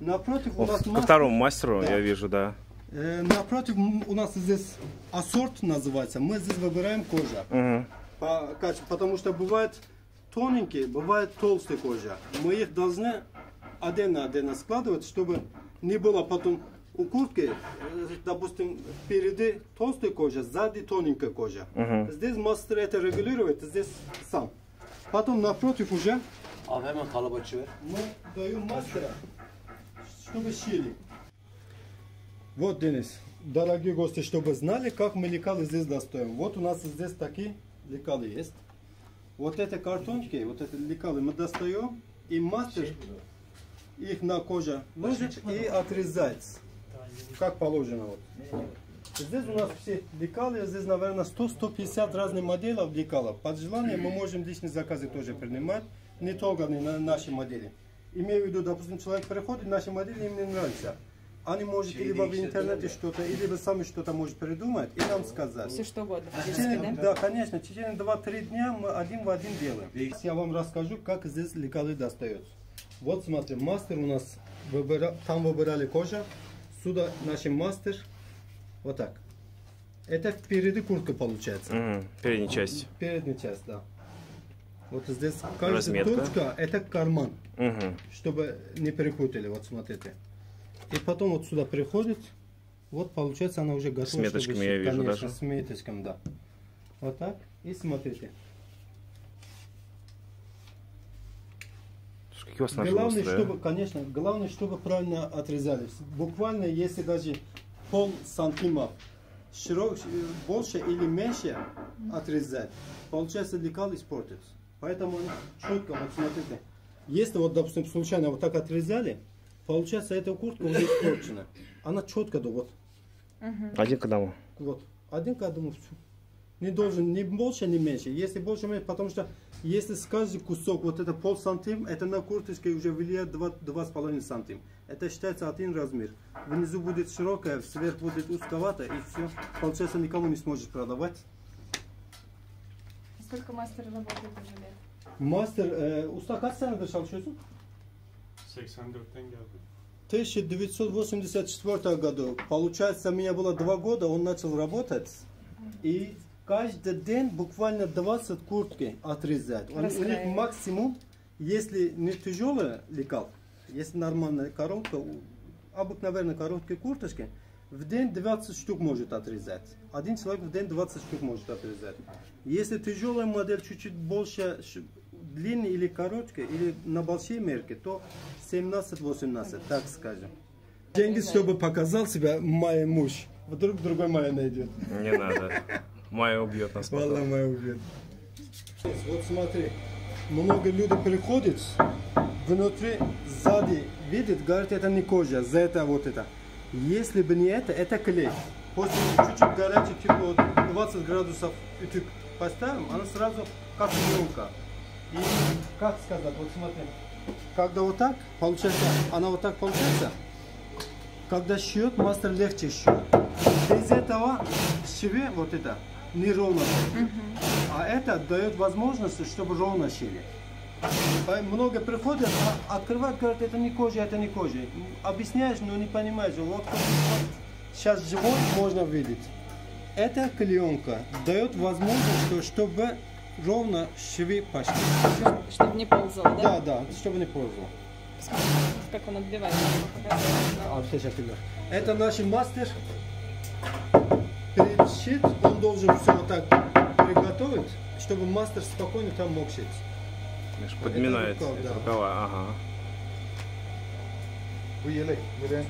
Напротив у
О,
нас
Ко
мастер-
второму мастеру,
Да.
я вижу, да.
Э, Напротив у нас здесь ассорт называется. Мы здесь выбираем кожу.
Мгм.
По качеству, потому что бывает тоненькие, бывает толстые кожа. Мы их должны отдельно-отдельно складывать, чтобы не было потом у куртки, э, допустим, впереди толстая кожа, сзади тоненькая кожа. Здесь мастер это регулирует, здесь сам. Потом напротив уже
Abi hemen kalıp açıver.
мы даем мастера, чтобы шили. Вот, Денис, дорогие гости, чтобы знали, как мы лекалы здесь достаем. Вот у нас здесь такие лекалы есть. Вот это картонки, вот это лекалы мы достаем, и мастер их на кожу ложит и отрезает, как положено. Вот. Здесь у нас все лекалы, здесь, наверное, 100-150 разных моделей лекалов. Под желанием мы можем личные заказы тоже принимать, не только не на наши модели. Имею в виду, допустим, человек приходит, наши модели им не нравятся. Они может либо в интернете что-то, вы сами что-то может придумать и нам сказать.
Все что угодно.
В течение- да, конечно, в течение 2-3 дня мы один в один делаем. Я вам расскажу, как здесь лекалы достается. Вот смотри, мастер у нас, выбира- там выбирали кожа, сюда наш мастер, вот так. Это впереди куртка получается,
Мгм. Передняя часть.
передняя часть, да. Вот здесь каждая
Разметка.
точка, это карман,
Мгм.
чтобы не перепутали, вот смотрите. И потом вот сюда приходит, вот получается она уже готова.
С меточками
чтобы
я вижу
Конечно,
даже.
с меточками, да. Вот так, и смотрите. Главное,
острые, а?
чтобы, конечно, главное, чтобы правильно отрезались. Буквально, если даже пол сантиметра широк, больше или меньше отрезать, получается лекал испортится. Поэтому четко, вот смотрите, если вот, допустим, случайно вот так отрезали, получается эта куртка уже испорчена. Она четко, да, вот,
Один к одному.
вот, один к одному всё. Не должен ни больше, ни меньше. Если больше, меньше, потому что если с каждый кусок, вот это пол сантим, это на курточке уже влияет два, два с половиной сантим. Это считается один размер. Внизу будет широкая, сверху будет узковато, и все. Получается, никому не сможешь продавать.
Сколько мастер работает уже лет?
Мастер, э, usta kaç senedir çalışıyorsun?
84'ten geldim.
1984 году. Получается, у меня было два года, он начал работать. И каждый день буквально 20 куртки отрезать. Он, у них максимум, если не тяжелая лекал, если нормальная коробка, обыкновенная короткая курточки, в день 20 штук может отрезать. Один человек в день 20 штук может отрезать. Если тяжелая модель чуть-чуть больше, длинная или короткая, или на большие мерки, то 17-18, так скажем. Деньги, чтобы показал себя мой муж. Вдруг другой Майя найдет.
Не надо. Майя убьет нас.
Валла Майя убьет. Вот смотри, много людей приходят, внутри, сзади, видит, говорит, это не кожа, за это вот это. Если бы не это, это клей. После чуть-чуть горячий, типа вот 20 градусов утюг поставим, она сразу как пленка. И как сказать, вот смотри, когда вот так, получается, она вот так получается, когда шьет, мастер легче шьет. Без этого шве вот это неровно. А это дает возможность, чтобы ровно шили. А Много приходят, а открывают, говорят, это не кожа, это не кожа. Объясняешь, но не понимаешь. Вот, сейчас живот можно видеть. Эта клеенка дает возможность, что- чтобы ровно швы пошли.
Чтобы не ползал, да?
Да, да, чтобы не пользовал.
Как он отбивает.
А. Это наш мастер. Перед щит он должен все вот так приготовить, чтобы мастер спокойно там мог шить.
Знаешь, Подминает
рукав, да.
рукава, ага.
Bu yelek. Böyle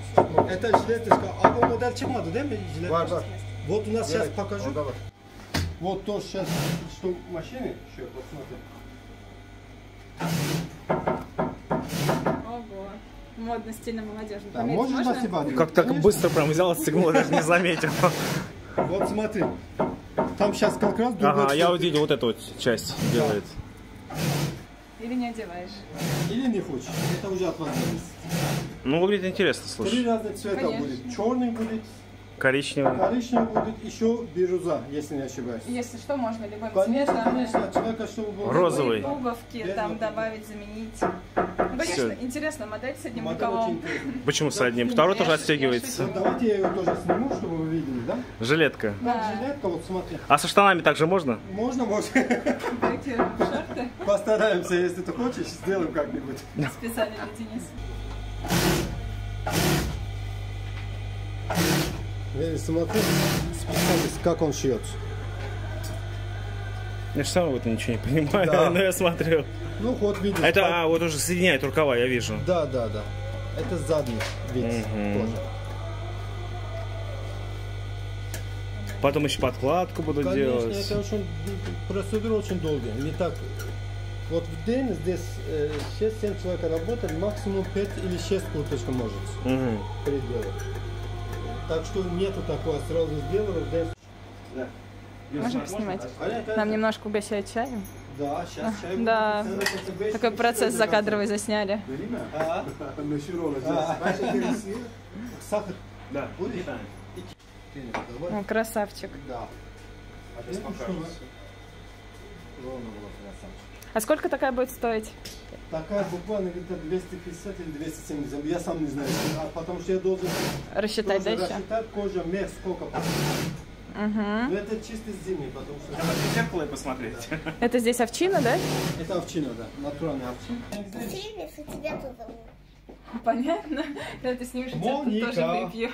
Это жилеточка. А bu модель çıkmadı değil mi? Жилетка?
var var.
Вот у нас сейчас покажу.
Orada var.
Вот то сейчас, что в машине. Еще, вот смотри.
Ого. Модно, стильно, молодежно.
Да,
Померить
можешь
можно?
Как так
Конечно.
быстро прям взял, отстегнул, даже не заметил.
Вот смотри. Там сейчас как раз другой
Ага, я увидел вот эту вот часть делает.
Или не одеваешь?
Или не хочешь. Это уже от вас зависит.
Ну, выглядит интересно,
Три
слушай.
разных цвета
Конечно.
будет. Черный будет,
Коричневый.
коричневый будет, еще бирюза, если не ошибаюсь.
Если что, можно любой
Конечно,
цвет.
конечно, человека, чтобы был
Розовый.
Пуговки
Без
там
вот-
добавить, заменить. Ну, конечно,
Всё.
интересно, модель с одним
Модель
рукавом.
Почему с одним? Второй тоже отстегивается.
Давайте я его тоже сниму, чтобы вы видели, да?
Жилетка.
Да.
Так, жилетка, вот смотри.
А со штанами также можно?
Можно, можно.
Такие шорты
Постараемся, если ты хочешь, сделаем как-нибудь.
специально для Дениса.
Э, Смотри, специалист, как он шьет.
Я же сам в этом ничего не понимаю,
Да.
но я смотрю.
Ну, вот видишь.
Это,
как-
а, вот уже соединяет рукава, я вижу.
Да, да, да. Это задний вид
Мгм.
тоже.
Потом еще подкладку буду
Конечно,
делать.
это очень, процедура очень долгая. Не так. Вот в день здесь э, 6-7 человек работает, максимум 5 или 6 курточек может
Мгм.
переделать. Так что нету такого, сразу день. Да.
Можем снимать?
Понятно?
Нам немножко угощают чаем.
Да, сейчас чай.
Да. Такой процесс закадровый засняли.
А,
birisi.
Сахар.
Да.
О, красавчик.
Да.
сейчас покажу.
Ровно было красавчик.
А сколько такая будет стоить?
Такая буквально где-то 250 или 270. Я сам не знаю. А потому что я должен
Рассчитать, да,
рассчитать кожа, мех, сколько.
Угу.
Но это чисто зимний, потому что
в зеркало и посмотреть.
Это здесь овчина, да?
это овчина, да. Натуральная овчина.
Привет, у тебя тут
Понятно. Когда ты снимешь,
Моника.
тоже выпью.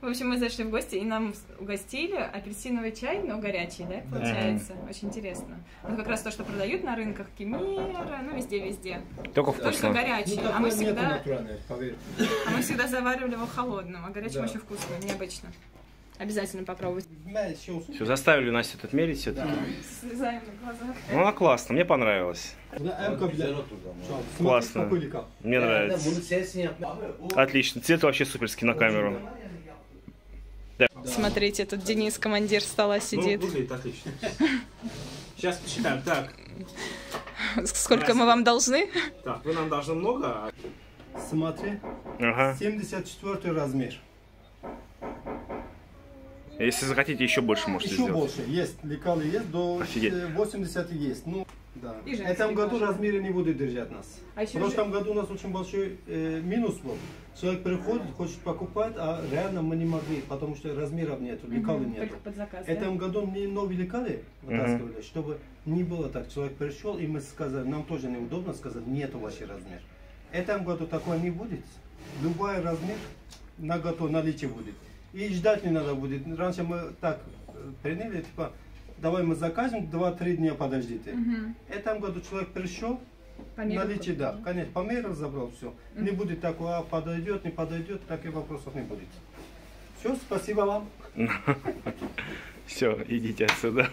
В общем, мы зашли в гости и нам угостили апельсиновый чай, но горячий, да, получается? Очень интересно. Вот как раз то, что продают на рынках Кемера, ну везде-везде.
Только
Только
вкусно.
горячий.
Ну,
а, мы всегда, а мы всегда заваривали его холодным, а горячим
Да.
очень вкусно, необычно. Обязательно
еще
Все, заставили Настю тут мерить все
Слезаем на глазах.
Ну, она классно, мне понравилось. Классно. Мне нравится. Отлично, цвет вообще суперский на камеру.
Смотрите, тут Денис, командир стола, сидит.
Ну, выглядит отлично. Сейчас посчитаем. Так,
Сколько мы вам должны?
так, вы нам должны много. а-
Смотри,
Ага.
74 размер.
Если захотите, еще больше можете
Еще
сделать.
больше. Есть, лекалы есть, до
Офигеть.
э, 80 есть. Ну, да.
И
В этом году
тоже.
размеры не будут держать нас.
А еще
В прошлом году у нас очень большой э, минус был. Человек приходит, хочет покупать, а реально мы не могли, потому что размеров нету, лекалы нету.
Только под заказ,
В
да?
этом году мне новые лекали вытаскивали, чтобы не было так. Человек пришел, и мы сказали, нам тоже неудобно сказать, нету ваш размер. В этом году такое не будет. Любой размер на готов наличие будет. И ждать не надо будет. Раньше мы так э, приняли, типа, давай мы закажем, 2-3 дня подождите.
Мгм.
В этом году человек пришел,
Померил
наличие, да,
потом.
конечно, померил, забрал все. Не будет такого, а подойдет, не подойдет, таких вопросов не будет. Все, спасибо вам.
Все, идите отсюда.